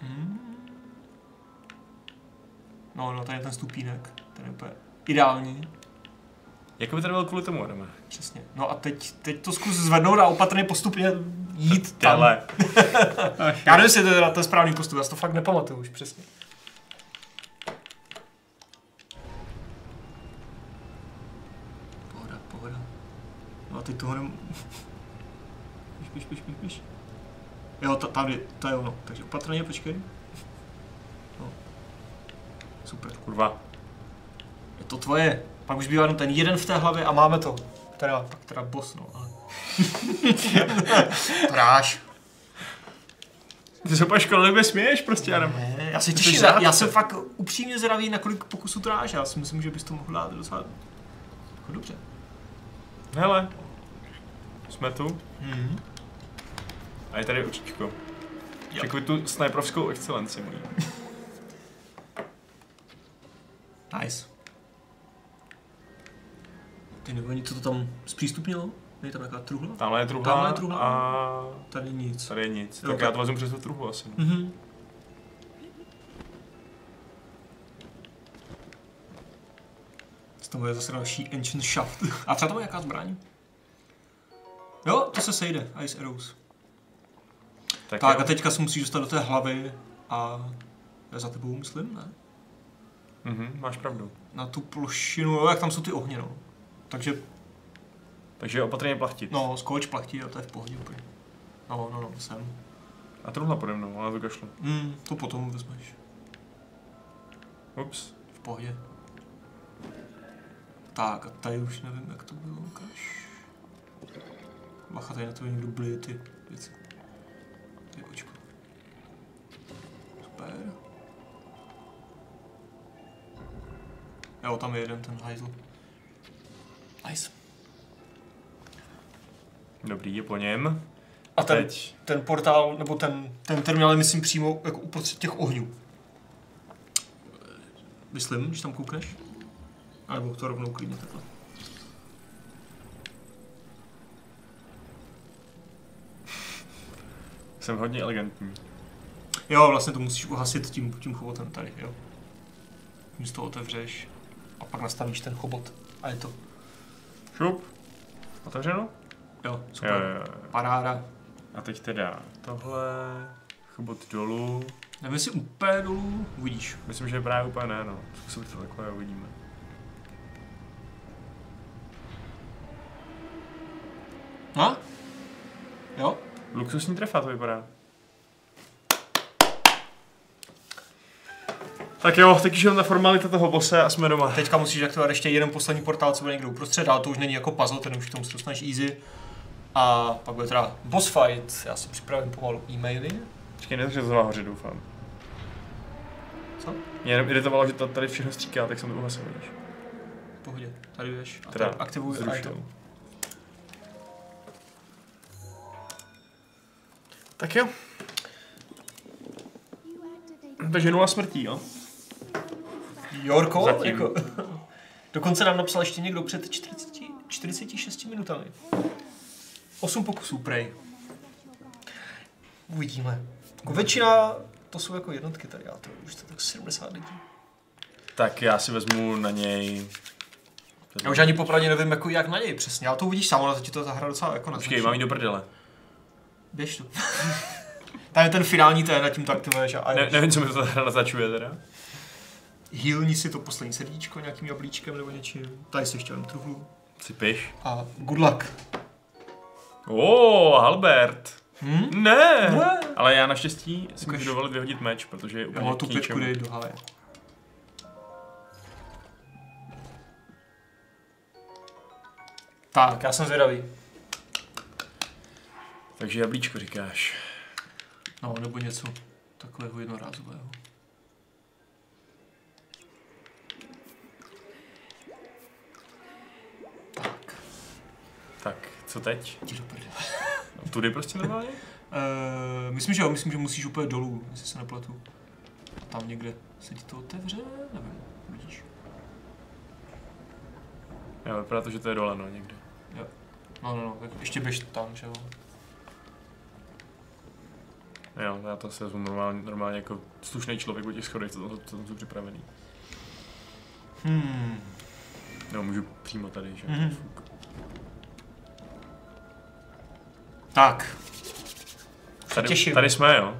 Hmm. No, no, tady je ten stupínek. Ten je úplně ideální. Jako by tady byl kvůli tomu, Adame. Přesně. No a teď, teď to zkus zvednout a opatrně postupně jít tam. Těle. [LAUGHS] Já nevím, jestli to je teda ten správný postup, já si to fakt nepamatuju už přesně. Pohoda, pohoda. No a teď toho nem... [LAUGHS] Píš, píš, píš, píš, píš. Jo, ta, tam je, to je ono. Takže opatrně, počkej. No. Super. Kurva. Je to tvoje. Pak už bývá jenom ten jeden v té hlavě a máme to. Teda, tak teda boss, [LAUGHS] no, ale... dáš. Ty se úplně školivě směješ prostě, Adam. Ne, já se Jsi těším, zrádce. já jsem fakt upřímně zvědavý, na kolik pokusů to dáš. Já si myslím, že bys to mohl dát docela jako dobře. Hele. Jsme tu. Mhm. A je tady očičko. Čekuj tu sniperovskou excelenci mojí. Nice. Ty nebo něco to tam zpřístupnilo? Je tam nějaká truhla? Tamhle je truhla, Tamhle je truhla. a Tady nic. tady je nic. Jo, tak tak- já to vezmu přes tu truhlu asi. no. Mhm. To je zase další Ancient Shaft. A třeba to je jaká zbraň? Jo, to se sejde. Ice Arrows. Tak, Tak jo. a teďka se musíš dostat do té hlavy a je za tebou, myslím, ne? Mhm, máš pravdu. Na tu plošinu, jo, jak tam jsou ty ohně, no. Takže, Takže opatrně plachtit. no, skoč plachtí a to je v pohodě úplně. No, no, no, jsem. A truhla pode mnou, ale to kašlu. Hmm, to potom vezmeš. Ups. V pohodě. Tak a tady už nevím, jak to bylo, ukáž. Bacha, tady na to někdo blije ty věci. Ty očko. Super. Jo, tam je jeden ten hajzl. Nice. Dobrý, je po něm. A ten, Teď. ten portál, nebo ten, ten terminál je myslím přímo jako uprostřed těch ohňů. Myslím, když tam koukneš. A nebo to rovnou klidně takhle. [LAUGHS] Jsem hodně elegantní. Jo, vlastně to musíš uhasit tím, tím chobotem tady, jo. Místo to otevřeš a pak nastavíš ten chobot. A je to. Šup. Otevřeno? Jo, super. Jo, jo, jo. Paráda. A teď teda tohle, chobot dolů. Nevím, jestli úplně dolů uvidíš. Myslím, že právě úplně ne, no. Zkusit to takhle uvidíme. No? Jo? Luxusní trefa to vypadá. Tak jo, teď už jenom ta formalita toho bose a jsme doma. Teďka musíš aktivovat ještě jeden poslední portál, co bude někde uprostřed, ale to už není jako puzzle, ten už k tomu se dostaneš easy. A pak bude teda boss fight. Já si připravím pomalu e-maily. Počkej, nedržet to nahoře, doufám. Co? Mě jenom iritovalo, že to tady všechno stříká, tak jsem to uhasil, víš. Pohodě. Tady jdeš. A Teda tady aktivuj zrušil. item. Tak jo, takže nula smrtí, jo? Jorko, Zatím. jako, [LAUGHS] dokonce nám napsal ještě někdo před 40, 46 minutami. 8 pokusů, prej. Uvidíme. Jako většina to jsou jako jednotky tady, já to už to tak 70 lidí. Tak já si vezmu na něj... Já už ani popravdě nevím, jako jak na něj přesně, ale to uvidíš sám, ona ti to ta hra docela jako Počkej, naznačí. mám jít do prdele. Běž tu. [LAUGHS] Tady je ten finální ten, nad tím to aktivuješ a Ne, ne, nevím, co mi to hra naznačuje teda. Healni si to poslední srdíčko nějakým jablíčkem nebo něčím. Tady si ještě truhlu. Si piš. A good luck. Oh, Albert. Hm? Ne. Ne. Ale já naštěstí si Ukaž. můžu dovolit vyhodit meč, protože je úplně Jo, tu pětku dej do háje. Tak, já jsem zvědavý. Takže jablíčko říkáš. No, nebo něco takového jednorázového. Tak, Tak, co teď? jdi do prdele. [LAUGHS] Tudy prostě normálně? Uh, myslím, že jo, myslím, že musíš úplně dolů, jestli se nepletu. Tam někde se ti to otevře, nevím, vidíš. Jo, vypadá to, že to je dole, no, někde. No, no, no, tak ještě běž tam, že jo. Jo, já to se vezmu normálně, normálně jako slušný člověk u těch schodech, co tam, co tam jsou připravený. Hmm. Jo, můžu přímo tady, že? Mhm. Fuk. Tak, Tady, těším. tady jsme, jo.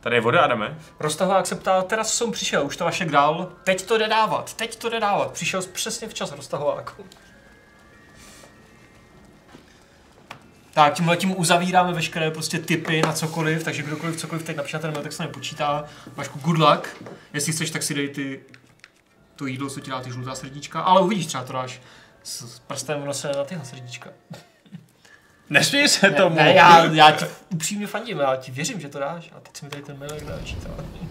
Tady je voda, Adame. Roztahovák se ptá, teda jsem přišel, už to vaše dál, teď to jde dávat, teď to jde dávat, přišel přesně včas Roztahováku. Tak, tímhle tím uzavíráme veškeré prostě typy na cokoliv, takže kdokoliv cokoliv teď napíše na ten mail, tak se nepočítá. Vašku, good luck. Jestli chceš, tak si dej ty, to jídlo, co ti dá ty žlutá srdíčka, ale uvidíš, třeba to dáš s prstem v nose na tyhle srdíčka. Nesmí se Ne, tomu. ne, já, já ti upřímně fandím, já ti věřím, že to dáš. A teď si mi tady ten mail načítá.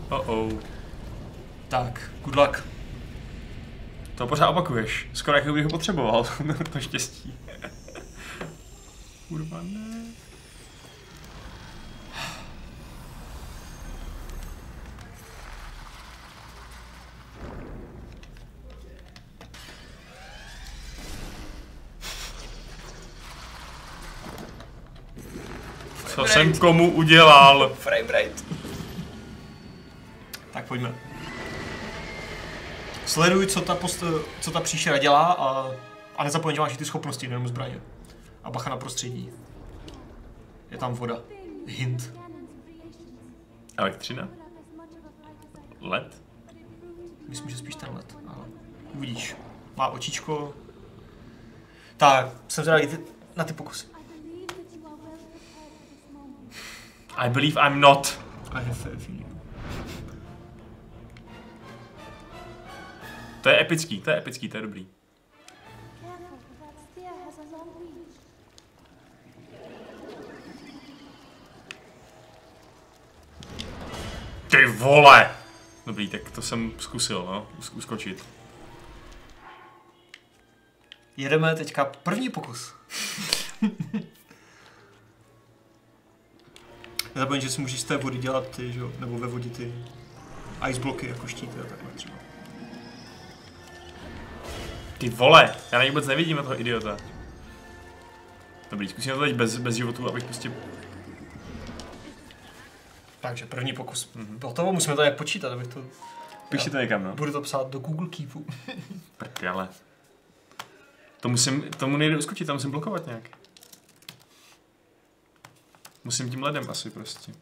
Oh, oh. Tak, good luck. To pořád opakuješ. Skoro jako bych ho potřeboval. [LAUGHS] to štěstí. Kurva ne. Co jsem komu udělal? Frame rate. Tak pojďme. Sleduj, co ta, post, co ta příšera dělá a, a nezapomeň, že máš i ty schopnosti, nejenom zbraně. A bacha na prostředí. Je tam voda. Hint. Elektřina? Led? Myslím, že spíš ten led, ale uvidíš. Má očičko. Tak, jsem zvědavý na ty pokusy. I believe I'm not. I have faith in you. To je epický, to je epický, to je dobrý. Ty vole! Dobrý, tak to jsem zkusil, no, us- uskočit. Jedeme teďka první pokus. [LAUGHS] Nezapomeň, že si můžeš z té vody dělat ty, že jo, nebo ve vodě ty ice bloky jako štíty a takhle třeba. Ty vole, já na vůbec nevidím na toho idiota. Dobrý, zkusím to teď bez, bez životů, abych prostě... Takže první pokus. Mm-hmm. Hotovo, musíme to nějak počítat, abych to... Si to někam, no. Budu to psát do Google Keepu. Prdele. To musím, tomu nejde uskočit, tam musím blokovat nějak. Musím tím ledem asi prostě.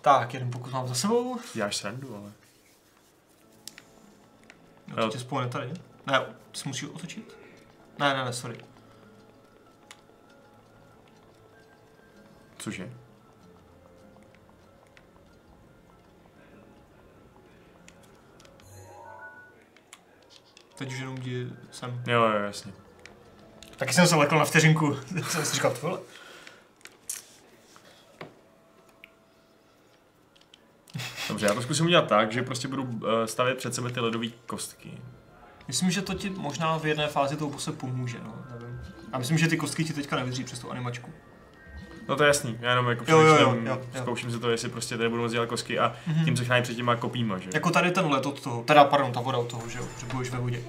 tak, jeden pokus mám za sebou. Děláš srandu, ale... No, to tě spolne tady. Ne, ty si musíš otočit? Ne, ne, ne, sorry. Cože? Teď už jenom jdi sem. Jo, jo, jasně. Taky jsem se lekl na vteřinku. [LAUGHS] jsem si říkal, tohle. Dobře, já to zkusím udělat tak, že prostě budu eh, stavět před sebe ty ledové kostky. Myslím, že to ti možná v jedné fázi toho se pomůže, no, nevím. A myslím, že ty kostky ti teďka nevydří přes tu animačku. No to je jasný, já jenom jako Jo, jo, jo, jo, jo. zkouším si to, jestli prostě tady budu moc dělat kostky a Mhm. tím se chrání před těma kopíma, že? Jako tady ten let od toho, teda pardon, ta voda od toho, že jo, že budeš ve vodě.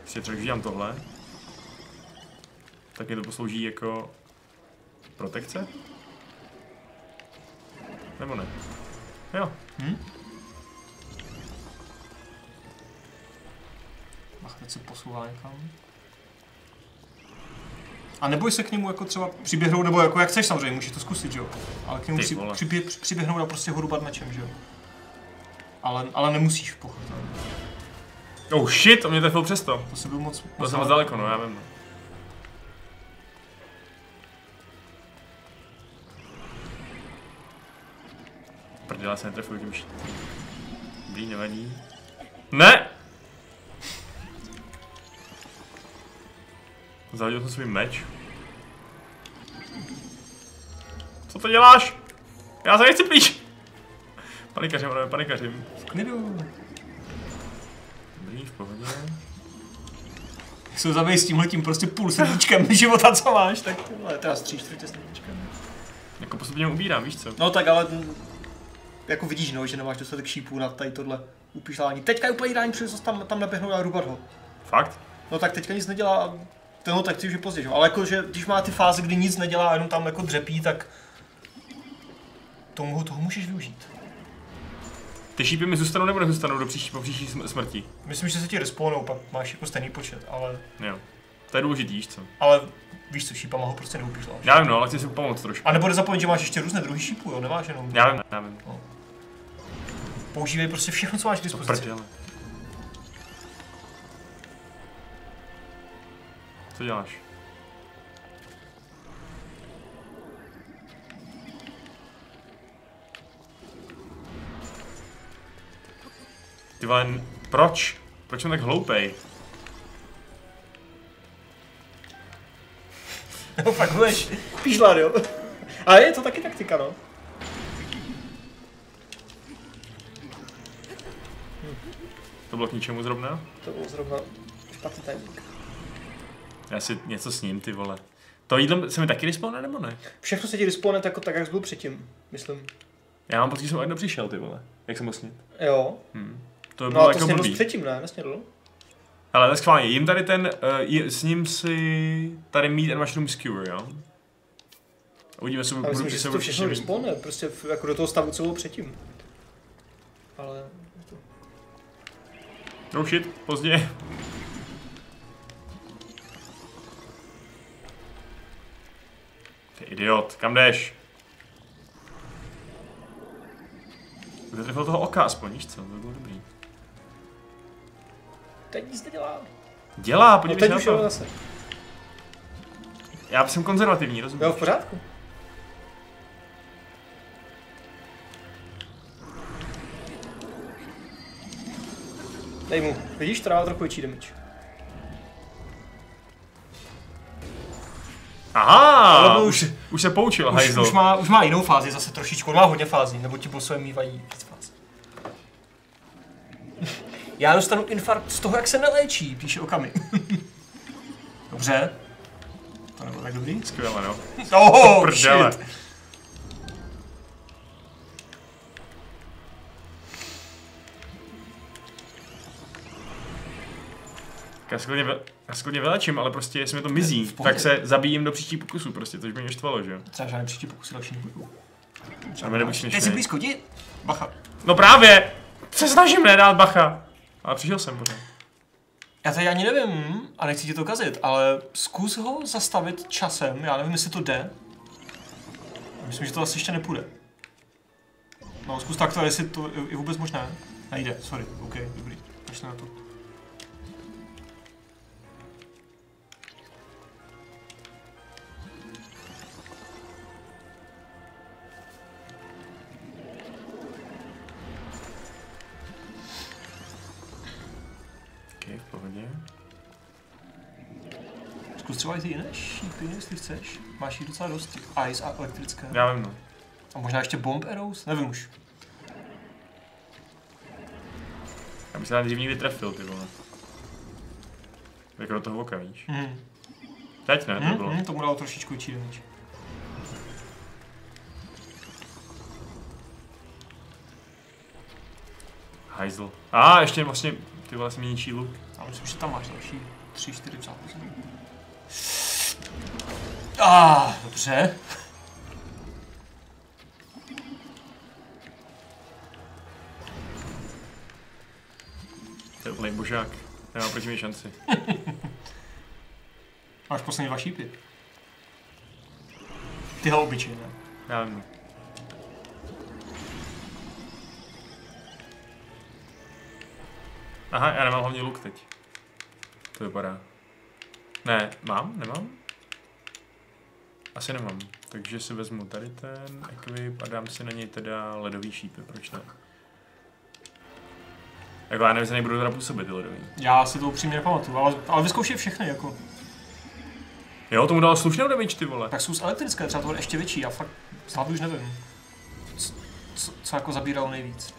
Prostě třeba, když tohle, tak mi to poslouží jako protekce? Nebo ne? Jo. Ach, teď se posouvá někam. A neboj se k němu jako třeba přiběhnout, nebo jako jak chceš samozřejmě, můžeš to zkusit, že jo? Ale k němu při, vole. přibě, přiběhnout a prostě ho rubat mečem, že jo? Ale, ale nemusíš, pokud. Oh shit, on mě trefil přesto. To se byl moc, To jsem moc daleko, no já vím. no. Prdela se netrefil tím štítem. Dobrý, nevadí. Ne! Zahodil jsem svůj meč. Co to děláš? Já se nechci plíš! Panikařím, ale panikařím. Klidu. Dobrý, v pohodě. Jsou zabej s tímhletím prostě půl srdíčkem [LAUGHS] života, co máš, tak tohle, teda s tři čtvrtě srdíčkem. Jako postupně ubírám, víš co? No tak ale, jako vidíš, no, že nemáš dostatek šípů na tady tohle upíšlání. Teďka je úplně ideální, protože tam, tam naběhnout a rubat ho. Fakt? No tak teďka nic nedělá a ten ho tak už je pozdě, že? jo. ale jako, že když má ty fáze, kdy nic nedělá a jenom tam jako dřepí, tak tomu, toho můžeš využít. Ty šípy mi zůstanou nebo nezůstanou do příští, po příští sm- smrti? Myslím, že se ti respawnou, pak máš jako stejný počet, ale, Jo. To je důležitý, víš co? ale víš co, šípama ho prostě neupíšláš. Já vím, no, ale chci si pomoct trošku. A nebo nezapomeň, že máš ještě různé druhy šípů, jo, nemáš jenom. Já vím, já vím. Používej prostě všechno, co máš k To dispozici. Co děláš? Ty vole, proč? Proč jsem tak hloupej? No fakt budeš píšlár, jo. Ale je to taky taktika, no. Bylo k ničemu zrovna? To byl zrovna špatný timing. Já si něco s ním, ty vole. To jídlo se mi taky respawne, nebo ne? Všechno se ti respawne jako tak, jak jsi byl předtím, myslím. Já mám pocit, že jsem jedno přišel, ty vole. Jak jsem vlastně. Jo. To No bylo to jako jsi blbý. předtím, ne? Nesnědl? Ale tak schválně, jim tady ten, uh, je, s ním si tady meat and mushroom skewer, jo? Uvidíme, co budu myslím, že se to všechno respawne, prostě v, jako do toho stavu, co bylo předtím. Ale... No shit, pozdě. Ty idiot, kam jdeš? Kde trefil toho oka aspoň, víš co? To by bylo dobrý. Teď nic nedělá. Dělá, No podívej teď se na to. zase. Já jsem konzervativní, rozumíš? Jo, v pořádku. Dej mu. Vidíš, to dává trochu větší damage. Aha, Ale už, už se poučil, Už, hajzl. už, má, už má jinou fázi zase trošičku, on má hodně fází, nebo ti bossové mývají víc fází. [LAUGHS] Já dostanu infarkt z toho, jak se neléčí, píše Okami. [LAUGHS] Dobře. To nebylo tak dobrý. Skvěle, no. Oh, Prdele. shit. Já se klidně, vy- já se klidně vylečím, ale prostě jestli mi to mizí, V tak se zabijím do příští pokusu prostě, což by mě štvalo, že jo? Třeba žádný příští pokusy další nebudou. A mě nebuď Teď směšnej. si blízko, jdi. Bacha. No právě! Se snažím nedát bacha. Ale přišel jsem pořád. Já tady ani nevím, a nechci ti to kazit, ale zkus ho zastavit časem, já nevím, jestli to jde. Myslím, že to asi ještě nepůjde. No, zkus takto, jestli to je vůbec možné. Nejde, sorry, OK, dobrý, počne na to. Zkus třeba i ty jiné šípy, jestli chceš. Máš jich docela dost, těch ice a elektrické. Já vím, no. A možná ještě bomb arrows, nevím už. Já bych se nejdřív nikdy trefil, ty vole. Jako do toho oka, víš. Mhm. Teď ne, to Hmm, bylo. hmm, tomu dalo trošičku větší damage. Hajzl. A ah, ještě vlastně, ty vole, jsem luk. A myslím, že tam máš další tři, čtyři zákusy. A, ah, dobře. To je úplný božák. Nemá proti mě šanci. [LAUGHS] Máš poslední dva šípy. Ty houbiče, ne? Já vím. No. Aha, já nemám hlavně luk teď. To vypadá. Ne, mám? Nemám? Asi nemám. Takže si vezmu tady ten equip a dám si na něj teda ledový šípy, proč ne? Jako já nevím, jestli nebudou teda působit ty ledový. Já si to upřímně nepamatuju, ale, ale vyzkoušej všechny, jako. Jo, tomu dal slušnou damage, ty vole. Tak jsou z elektrické, třeba to bude ještě větší, já fakt z hlavy už nevím. Co, co, co jako zabíralo nejvíc?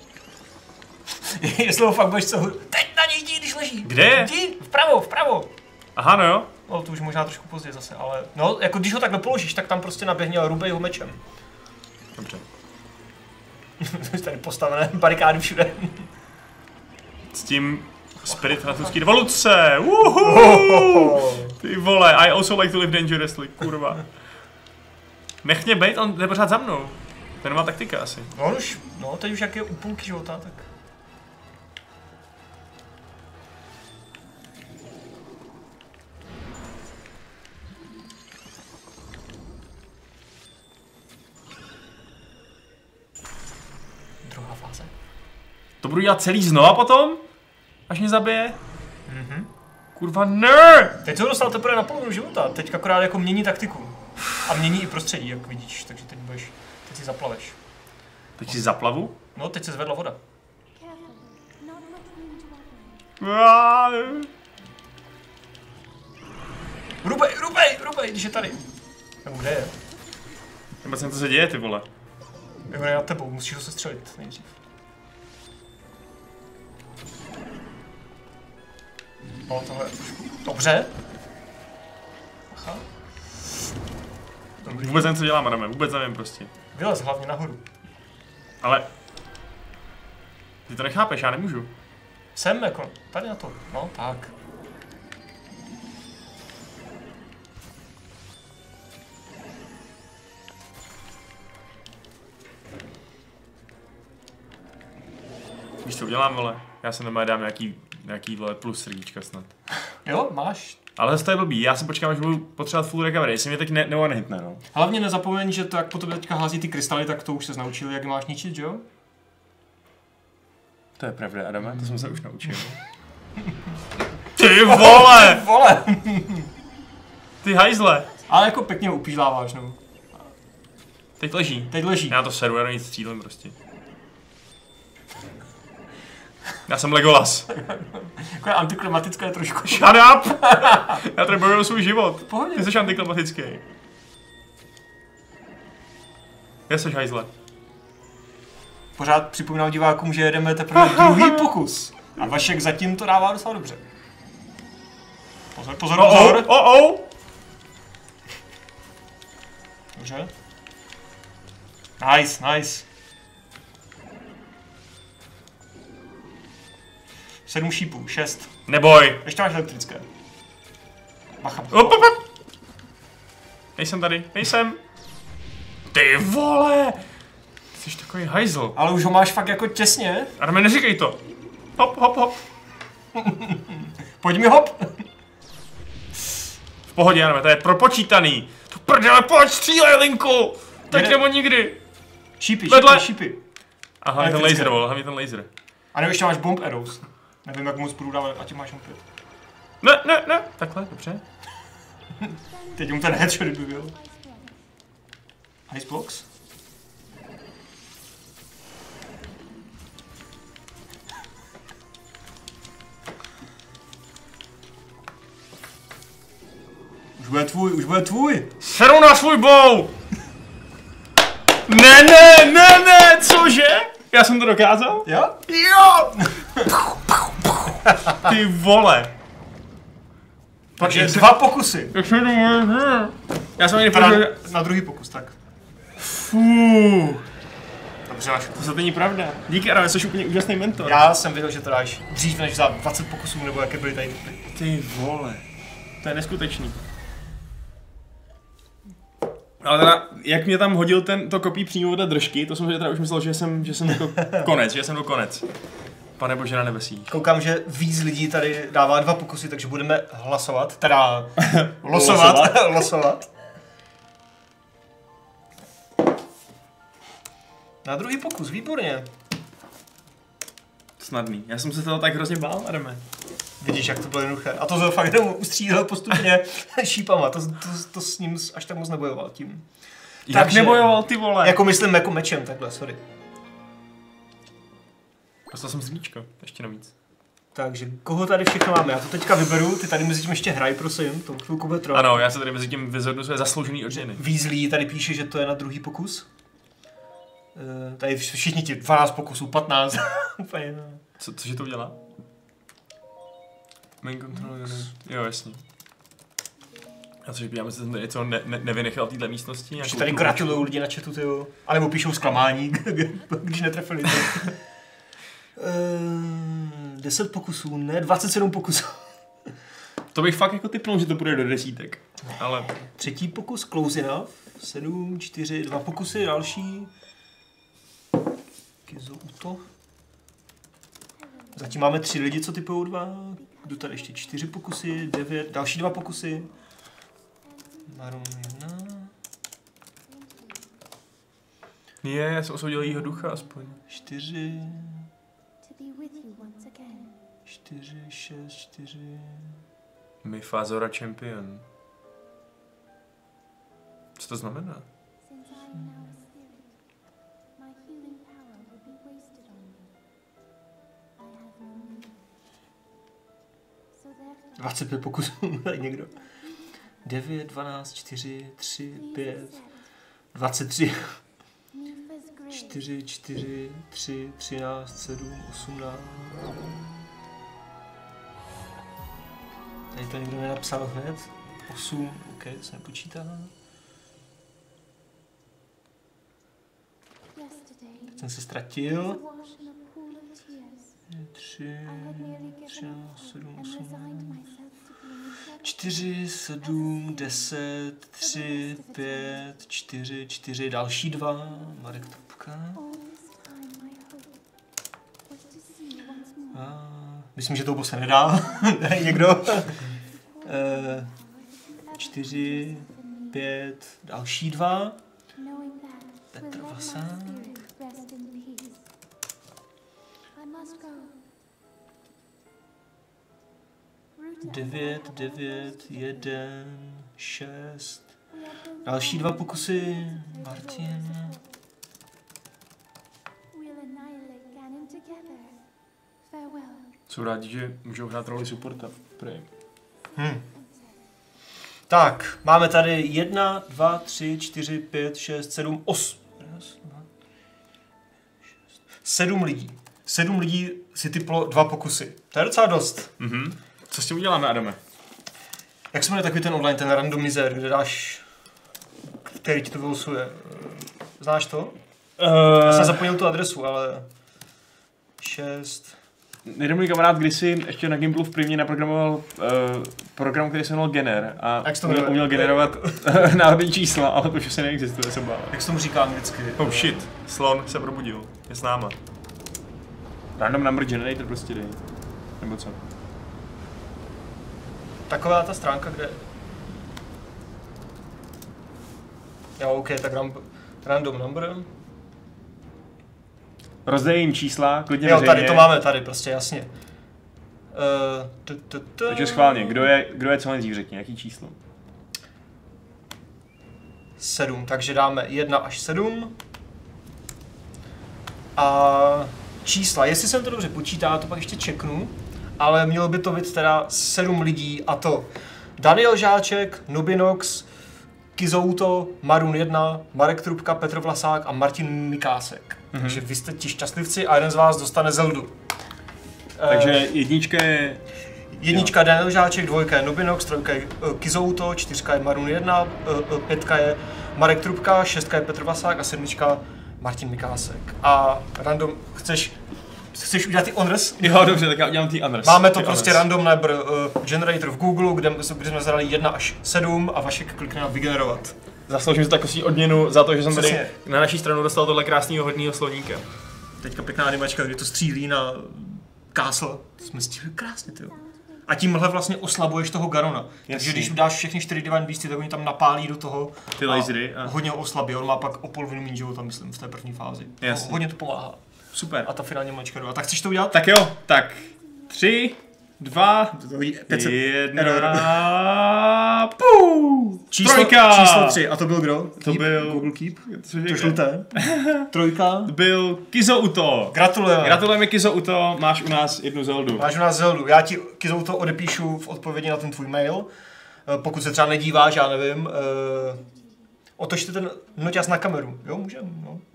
[LAUGHS] Jestli ho fakt budeš co... Teď na něj jdi, když leží! Kde je? Jdi, vpravo, vpravo! Aha, no jo. No, to už možná trošku pozdě zase, ale... No, jako když ho takhle položíš, tak tam prostě naběhně a rubej ho mečem. Dobře. [LAUGHS] tady postavené barikády všude. S tím Spirit francouzský revoluce. Uhu! [LAUGHS] Ty vole, I also like to live dangerously, kurva. Nech mě bejt, on jde pořád za mnou. To je nová taktika asi. No on už, no teď už jak je u půlky života, tak... To budu dělat celý znova potom? Až mě zabije? Mhm. Kurva, ne! Teď to dostal teprve na polovinu života, teď akorát jako mění taktiku. A mění i prostředí, jak vidíš, takže teď budeš, teď si zaplaveš. Teď si zaplavu? No, teď se zvedla voda. To Rubej, rubej, rubej, když je tady. Nebo kde je? Vůbec co se děje, ty vole. Jako je nad tebou, musíš ho sestřelit nejdřív. No, tohle. Dobře. Aha. Dobrý. Vůbec nevím, co dělám, Adame, vůbec nevím prostě. Vylez hlavně nahoru. Ale... Ty to nechápeš, já nemůžu. Sem jako, tady na to. No, tak. Víš, co udělám, vole? Já se normálně dám nějaký, nějaký vole, plus srdíčka snad. Jo, máš. Ale zase to je blbý, já si počkám, až budu potřebovat full recovery, jestli mě teď ne, ne hitne, no. Hlavně nezapomeň, že to, jak po tobě teďka hází ty krystaly, tak to už se naučil, jak je máš ničit, že jo? To je pravda, Adame, to jsem se už naučil. [LAUGHS] Ty vole! [LAUGHS] Vole! Ty hajzle! Ale jako pěkně ho upížláváš, no. Teď leží. Teď leží. Já to seru, já do nic střílím prostě. Já jsem Legolas. Je antiklimatické trošku. Shut up! Já tady bojuju svůj život. Pohodě. Ty jsi antiklimatický. Já jsi hajzle. Pořád připomínám divákům, že jedeme teprve druhý [LAUGHS] pokus. A Vašek zatím to dává docela dobře. Pozor, pozor, pozor. oh, oh, oh. Dobře. Nice, nice. Sedm šípů, šest. Neboj. Ještě máš elektrické. Bacha. Op, op, op. Nejsem tady, nejsem. Ty vole! Ty jsi takový hajzl. Ale už ho máš fakt jako těsně. Arme, neříkej to. Hop, hop, hop. [LAUGHS] Pojď mi hop. V pohodě, Arme, to je propočítaný. To prdele, pojď, střílej, Linku! Teď Jede. nebo nikdy. Šípy, Vedle. šípy, šípy. A hlavně ten laser, vole, hlavně ten laser. A nebo ještě máš bomb arrows. Nevím, jak moc budu dávat, a tě máš opět. Ne, ne, ne, takhle, dobře. [LAUGHS] Teď mu ten headshot by byl. Ice blocks? Už bude tvůj, už bude tvůj. Seru na svůj bow! Ne, ne, ne, ne, cože? Já jsem to dokázal? Jo? Jo! [LAUGHS] Ty vole. Takže dva pokusy. Já jsem ani Teda nepočul, na druhý pokus, tak. Fú, Dobře, máš. to není pravda. Díky, Arave, jsi úplně úžasný mentor. Já jsem věděl, že to dáš dřív než za 20 pokusů, nebo jaké byly tady. Ty vole. To je neskutečný. Ale teda, jak mě tam hodil ten, to kopí přímo vedle držky, to jsem si teda už myslel, že jsem, že jsem jako konec, že jsem byl konec. Pane bože na nebesích. Koukám, že víc lidí tady dává dva pokusy, takže budeme hlasovat, teda [LAUGHS] losovat, [LAUGHS] losovat. Na druhý pokus, výborně. Snadný. Já jsem se toho tak hrozně bál, Adame. Vidíš, jak to bylo jednoduché. A to fakt jenom ustřílel postupně [LAUGHS] šípama, to, to, to, s ním až tak moc nebojoval tím. Jak Takže- nebojoval ty vole? Jako myslím jako mečem, takhle, sorry. Dostal jsem zvíčko, ještě navíc. Takže koho tady všechno máme? Já to teďka vyberu, ty tady mezi tím ještě hraj, prosím, to chvilku bude trvat. Ano, já se tady mezi tím vyzvednu své zasloužený odměny. Weasley tady píše, že to je na druhý pokus. Eh, Tady všichni ti 12 pokusů, 15. [LAUGHS] Úplně, no. Co, cože to udělá? Main control. Jo, jasně. A což já myslím, že jsem něco ne, ne, nevynechal v této místnosti. Ještě tady tu- gratulují lidi na chatu, tyjo. A nebo píšou zklamání, [LAUGHS] když netrefili. [LAUGHS] to. Eh, 10 pokusů, ne, 27 pokusů. [LAUGHS] To bych fakt jako typnul, že to bude do desítek. Ale Třetí pokus, close enough. 7, 4, dva pokusy, další. Kizouto. Zatím máme tři lidi, co typují dva. Jdu tady ještě čtyři pokusy, devět, další dva pokusy. Maroon jedna. je, já jsem osoudil jejího ducha aspoň. Čtyři, 4, 6, 4. Mifazora Champion. Co to znamená? Dvacet pět pokusů, [LAUGHS] tady někdo. 9, 12, 4, 3, 5, 23, 4, 4, 3, 13, 7, 18. Tady to někdo nenapsal hned. 8, ok, se nepočítá. Ten se to ztratil. wash in a pool of tears, 3, I had nearly given 13, up 7, and 8, resigned myself to being shut 4, 7, 10, 3, 5, 4, 4, další dva. Marek to more. A, myslím, že to se nedá. [LAUGHS] Někdo? Eh, čtyři, pět, další dva. Petr Vasák. Devět, devět, jeden, šest. Další dva pokusy. Martin. Jsou rádi, že můžou hrát roli supporta. Prej. Hm. Tak, máme tady jedna, dva, tři, čtyři, pět, šest, sedm, osm. Raz, dva, šest. Sedm lidí. Sedm lidí si typlo dva pokusy. To je docela dost. Mhm. Co s tím uděláme, Adame? Jak se jmenuje takový ten online, ten randomizer, kde dáš, který ti to vylosuje? Znáš to? Já jsem Uh, zapomněl tu adresu, ale... 6... jeden můj kamarád kdysi ještě na Gimplu v Primě naprogramoval uh, program, který se jmenoval Gener a Jak se to uměl, uměl generovat [LAUGHS] náhodný čísla, ale to už asi neexistuje, se bál. Jak se tomu říká anglicky? Oh shit, slon se probudil, je s náma. Random number generator prostě dej. Nebo co? Taková ta stránka, kde... Jo, OK, tak random number. Rozdej jim čísla, klidně Jo, tady to máme, tady prostě, jasně. T, Takže schválně, kdo je, kdo je co nejdřív řekni, jaký číslo? 7, takže dáme 1 až 7. A čísla, jestli jsem to dobře počítá, to pak ještě čeknu, ale mělo by to být teda 7 lidí a to Daniel Žáček, Nubinox, Kizouto, Marun 1, Marek Trubka, Petr Vlasák a Martin Mikásek. Mm-hmm. Takže vy jste ti šťastlivci a jeden z vás dostane Zeldu. Takže Eh, jednička je... Jednička Daniel Žáček, dvojka je Nubinox, trojka je eh, Kizouto, čtyřka je Marun 1, eh, eh, pětka je Marek Trubka, šestka je Petr Vasák a sedmička Martin Mikásek. A random, chceš, chceš udělat ty honors? Jo, dobře, tak já udělám ty honors. Máme to Ty prostě honors. random number uh, generator v Google, kde, kde jsme zadali 1 až 7 a Vašek klikne na vygenerovat. Zasloužím si takovou odměnu za to, že jsem tady na naší stranu dostal tohle krásného hodného sloníka. Teďka pěkná animačka, kdy to střílí na Castle, to jsme stihli krásně, ty. A tímhle vlastně oslabuješ toho Garona. Takže Jasně. když dáš všechny čtyři Divine Beasty, tak oni tam napálí do toho. Ty a lasery a- Hodně ho oslabí, on má pak o polovinu méně života, myslím, v té první fázi. Jasně. No, hodně to pomáhá. Super. A ta finální mačka dva. Tak chceš to udělat? Tak jo, tak tři, dva, 500 error. jedna, pů, Číslo, trojka. číslo tři. A to byl kdo? To Keep? byl... Google Keep? [LAUGHS] To žluté. Trojka. byl Kizo Uto. Gratulujeme. Gratulujeme Kizo Uto, máš u nás jednu Zeldu. Máš u nás Zeldu. Já ti Kizou to odepíšu v odpovědi na ten tvůj mail. Eh, Pokud se třeba nedíváš, já nevím. eh, Otočte ten noťaz na kameru. Jo, můžem. No. [LAUGHS]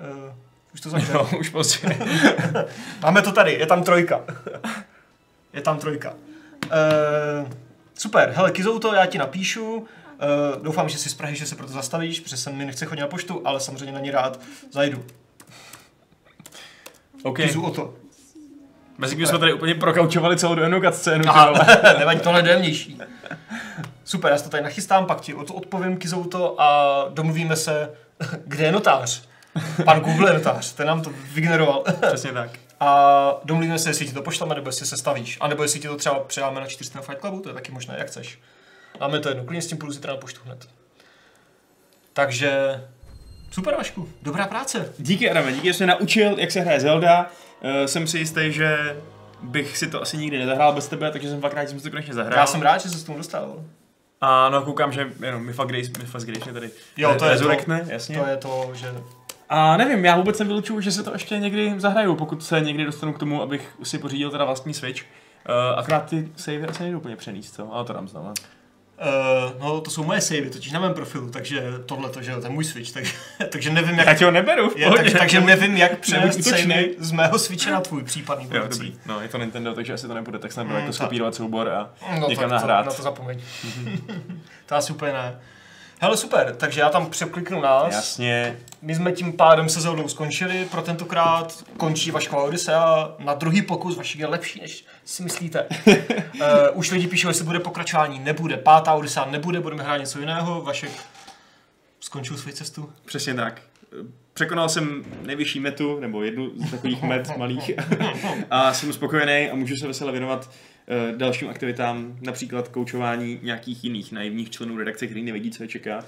Eh, Už to zavřel. No, [LAUGHS] už pozdě. Máme to tady, je tam trojka. Je tam trojka. Uh, super, hele, Kizouto, já ti napíšu. Uh, doufám, že si z Prahy, že se proto zastavíš, protože jsem mi nechce chodit na poštu, ale samozřejmě na ní rád zajdu. OK. Kizu o to. Mezi tím jsme tady úplně prokaučovali celou do jednu scénu. Aha, [LAUGHS] nevadí, tohle je dojemnější. Super, já si to tady nachystám, pak ti o to odpovím Kizouto a domluvíme se, [LAUGHS] kde je notář. Pan Google je notář, ten nám to vygeneroval. Přesně tak. A domluvíme se, jestli ti to pošleme, nebo jestli se stavíš. A nebo jestli ti to třeba předáme na 400 na Fight Clubu, to je taky možné, jak chceš. Máme to jedno, klidně s tím půjdu zítra na poštu hned. Takže, super Vašku, dobrá práce. Díky Adame, díky, že jsi naučil, jak se hraje Zelda. Uh, jsem si jistý, že bych si to asi nikdy nezahrál bez tebe, takže jsem fakt rád, že jsem to konečně zahrál. Já jsem rád, že se s tomu dostal. A no, koukám, že jenom Mifa Grace, Mifa Grace mě tady Jo, to je rezurektne, to, jasně. to je to, že... A nevím, já vůbec nevylučuju, že se to ještě někdy zahraju, pokud se někdy dostanu k tomu, abych si pořídil teda vlastní Switch. Uh, akorát ty savey asi nejdu úplně přenést, co? Ale to dám znova. Uh, no, to jsou moje savey, totiž na mém profilu, takže tohle to, že to je můj Switch, tak, [LAUGHS] takže nevím, jak... Já ti ho neberu, v je, pohodě. takže, takže nevím, jak [LAUGHS] útočnej. savey z mého Switche na tvůj případný Jo, budoucí. dobrý. No, je to Nintendo, takže asi to nebude tak snadno Mm, jako skopírovat soubor a No, někam tak nahrát. To, na to zapomeň. [LAUGHS] to asi úplně ne. Hele, super, takže já tam překliknu nás. Jasně. My jsme tím pádem se Zeldou skončili pro tentokrát. Končí Vašková Odyssea. Na druhý pokus Vašek je lepší, než si myslíte. uh, [LAUGHS] už lidi píšou, jestli bude pokračování. Nebude. Pátá Odyssea nebude, budeme hrát něco jiného. Vašek skončil svoji cestu. Přesně tak. Překonal jsem nejvyšší metu, nebo jednu z takových met [LAUGHS] malých [LAUGHS] a jsem spokojený a můžu se veselé věnovat eh, dalším aktivitám, například koučování nějakých jiných naivních členů redakce, který nevědí, co je čeká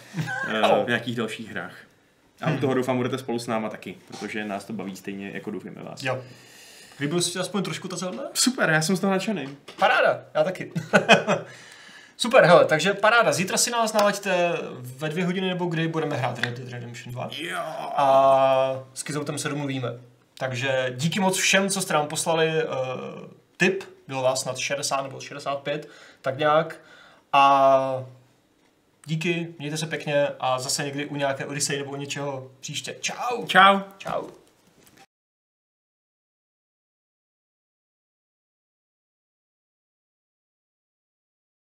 eh, v nějakých dalších hrách. A u toho doufám, budete spolu s náma taky, protože nás to baví stejně, jako doufíme vás. Jo. Líbil se ti aspoň trošku ta Zelda? Super, já jsem z toho nadšený. Paráda, já taky. [LAUGHS] Super, hele, takže paráda. Zítra si nás nalaďte ve dvě hodiny nebo kdy budeme hrát Red Dead Redemption 2. Jo. A s Kizoutem se domluvíme. Takže díky moc všem, co jste nám poslali uh, tip, bylo vás snad 60 nebo 65, tak nějak. A díky, mějte se pěkně a zase někdy u nějaké Odyssey nebo u něčeho příště. Čau! Čau. Čau!